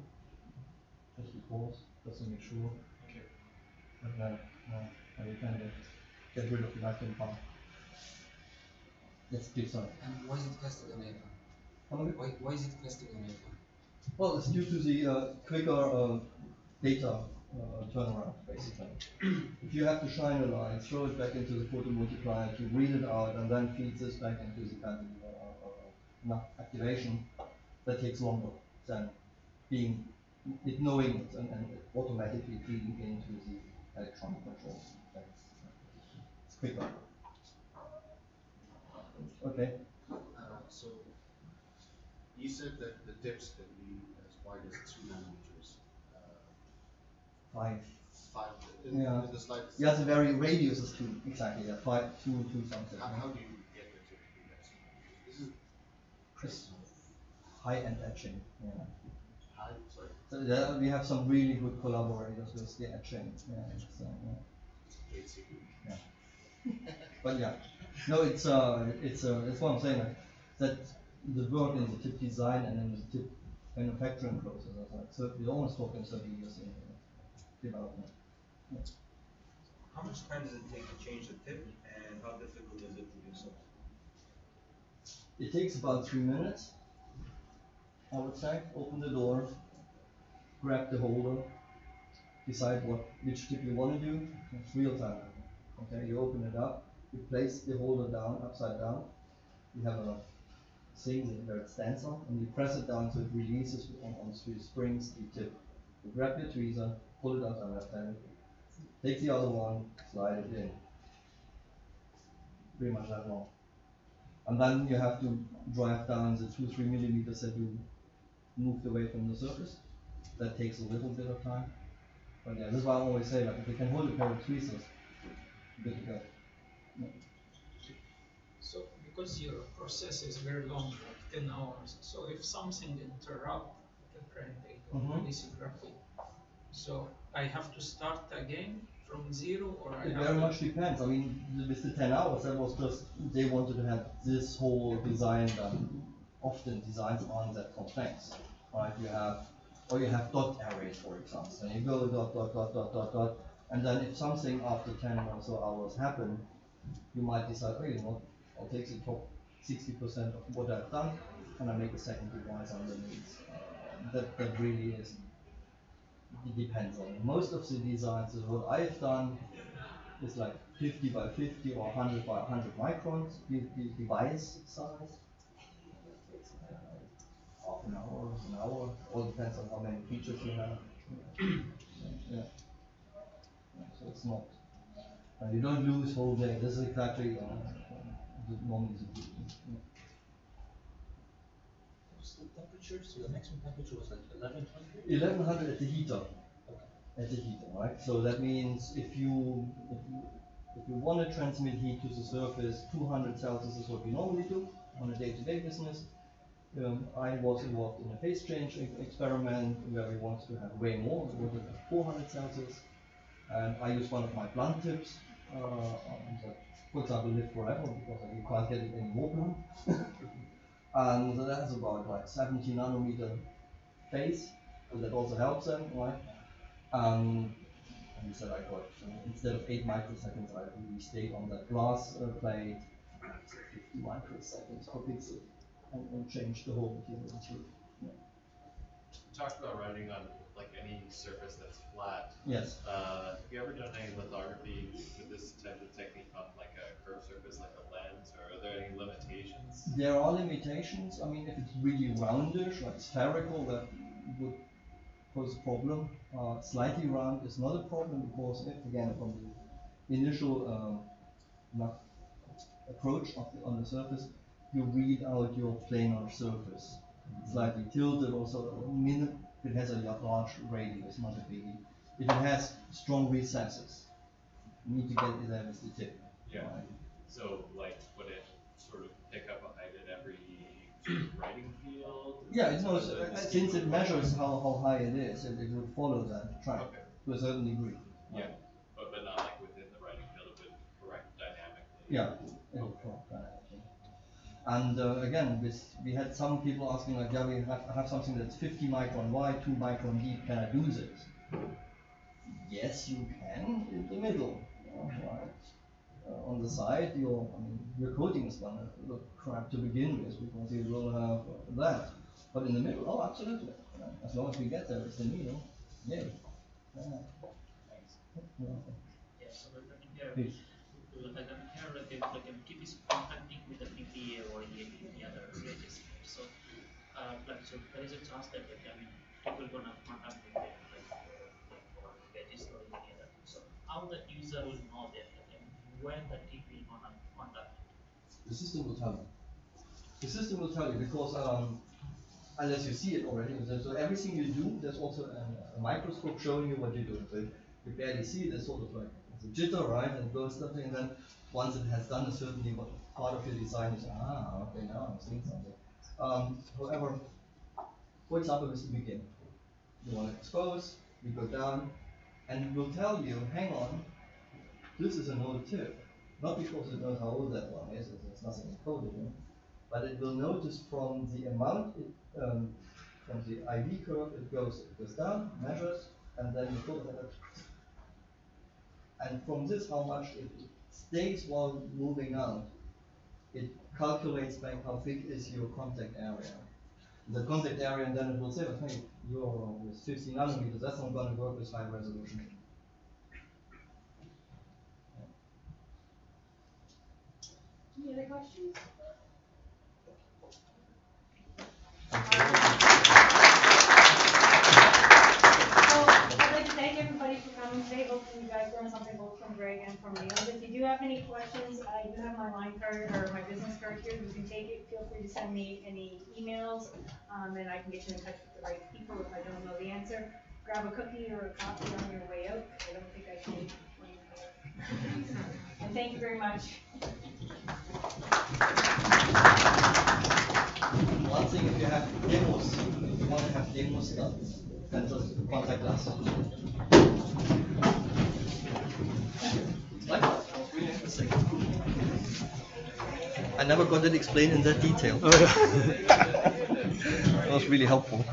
C: just because, just to make sure.
H: Okay.
C: And then, uh, and we can get, get rid of the vacuum pump. Yes, please, sorry.
Q: And why is it faster than air?
C: Pardon?
Q: Why, why is it faster than air?
C: Well, it's due to the uh, quicker uh, data uh, turnaround, basically. if you have to shine a light, throw it back into the photomultiplier to read it out, and then feed this back into the kind of uh, uh, activation, that takes longer than being it knowing it and, and automatically feeding into the electronic control. That's, it's quicker. Okay.
L: Uh, so, you said that the tips can be as wide as two nanometers.
C: Five.
L: Five, in,
C: Yeah.
L: in the slide.
C: Yeah, the very radius is two, exactly, yeah, five, two, two something.
L: How,
C: yeah.
L: how do you get the tip to be that small? This is
C: Chris. High-end etching, yeah.
L: high, sorry.
C: So there we have some really good collaborators with the etching, yeah, it's, uh, yeah. Yeah. But yeah, no, it's uh, it's uh, it's what I'm saying, like, that the work in the tip design and in the tip manufacturing process, like, so we almost talking thirty years in development. Yeah.
R: How much time does it take to change the tip and how difficult is it to do so?
C: It takes about three minutes, I would say. Open the door, grab the holder, decide what which tip you want to do. It's real time. Okay, you open it up, you place the holder down, upside down. You have a thing that- where it stands on, and you press it down so it releases on, on three springs the tip. You grab your tweezer, pull it out on left hand, take the other one, slide it in. Pretty much that long. And then you have to drive down the two, three millimeters that you moved away from the surface. That takes a little bit of time. But yeah, this is why I always say, like, if you can hold a pair of tweezers, good to go. Yeah.
S: So because your process is very long, like ten hours, so if something interrupt the printing or
C: Mhm.
S: lithography, so I have to start again from zero or I
C: It
S: have
C: very
S: to-
C: much depends. I mean, with the ten hours, that was just, they wanted to have this whole design done. Often designs aren't that complex, right? You have, or you have dot arrays, for example, and you go dot, dot, dot, dot, dot, dot, and then if something after ten or so hours happen, you might decide, oh, you know, I'll take the top sixty percent of what I've done, and I make a second device underneath. Uh, That, that really is, it depends on, most of the designs, what I've done, is like fifty by fifty or hundred by hundred microns, the, device size. Half an hour, an hour, all depends on how many features you have. Yeah. So it's not, you don't lose whole day, this is exactly, uh, the moment you do. Yeah.
Q: What's the temperature? So the maximum temperature was like eleven hundred?
C: Eleven hundred at the heater. At the heater, right? So that means if you, if you, if you want to transmit heat to the surface, two hundred Celsius is what we normally do on a day-to-day business. Um, I was involved in a phase change e- experiment where we wanted to have way more, we wanted to have four hundred Celsius. And I used one of my blunt tips, uh, for example, live forever because you can't get it any more blunt. and that has about like seventy nanometer phase, so that also helps them, right? Um, and he said I got, uh, instead of 8 microseconds, I really stayed on that glass uh, plate, so 50 microseconds per pixel, and, and changed the whole material. Yeah.
H: You talked about writing on like any surface that's flat.
C: Yes.
H: Uh, have you ever done any lithography with this type of technique on like a There
C: are limitations, I mean, if it's really roundish, like spherical, that would pose a problem. Uh, slightly round is not a problem because, if, again, from the initial not approach of the, on the surface, you read out your planar surface. Slightly tilted, also it has a large radius, not a biggie. If it has strong recesses, you need to get it there with the tip.
H: Yeah.
C: right?
H: So like, would it writing field?
C: Yeah, it knows, uh, since it measures how, how high it is, it, it would follow that track
H: Okay.
C: to a certain degree.
H: Yeah, but, but not like within the writing field, it would correct dynamically.
C: Yeah, it would correct actually. And uh, again, this, we had some people asking like, yeah, we have, have something that's fifty micron wide, two micron deep, can I do this? Yes, you can, in the middle, know, right? Uh, on the side, your, I mean, your coating is gonna look crap to begin with, because you will have uh, that. But in the middle, oh, absolutely, you as long as we get there it's the needle. Yeah. Yeah.
O: Yeah, so like, mean, here,
C: Please.
O: like, I mean, here, like, if, like, keep is contacting with the PPA or the, the other CHS, so, uh, like, so there is a chance that, like, I mean, people gonna contact with them, like, or, or or any other, so how the user will know that, like, I mean, when the
C: The system will tell you. The system will tell you because um, unless you see it already, so, everything you do, there's also a, a microscope showing you what you're doing. So you barely see it, it's sort of like it's a jitter, right? And goes something, and then once it has done a certain part of your design, is ah, okay, now I'm seeing something. Um, however, for example, with the begin, you want to expose, you go down, and it will tell you, hang on, this is an old tip. Not because it knows how old that one is, there's nothing encoded in, but it will notice from the amount it, um, from the IV curve it goes, it goes down, measures, and then you put it And from this, how much it stays while moving out, it calculates back how big is your contact area. The contact area, and then it will say, okay, you're with 50 nanometers, that's not going to work with high resolution.
B: Any other questions? I'd like to thank everybody for coming today, hopefully you guys learned something both from Greg and from me. If you do have any questions, I do have my line card, or my business card here, you can take it, feel free to send me any emails, um, and I can get you in touch with the right people if I don't know the answer. Grab a cookie or a coffee on your way out, I don't think I should. And thank you very much.
C: One thing, if you have demos, if you want to have demos done, then just contact us. Like that, it was really interesting. I never got it explained in that detail. Oh, that was really helpful.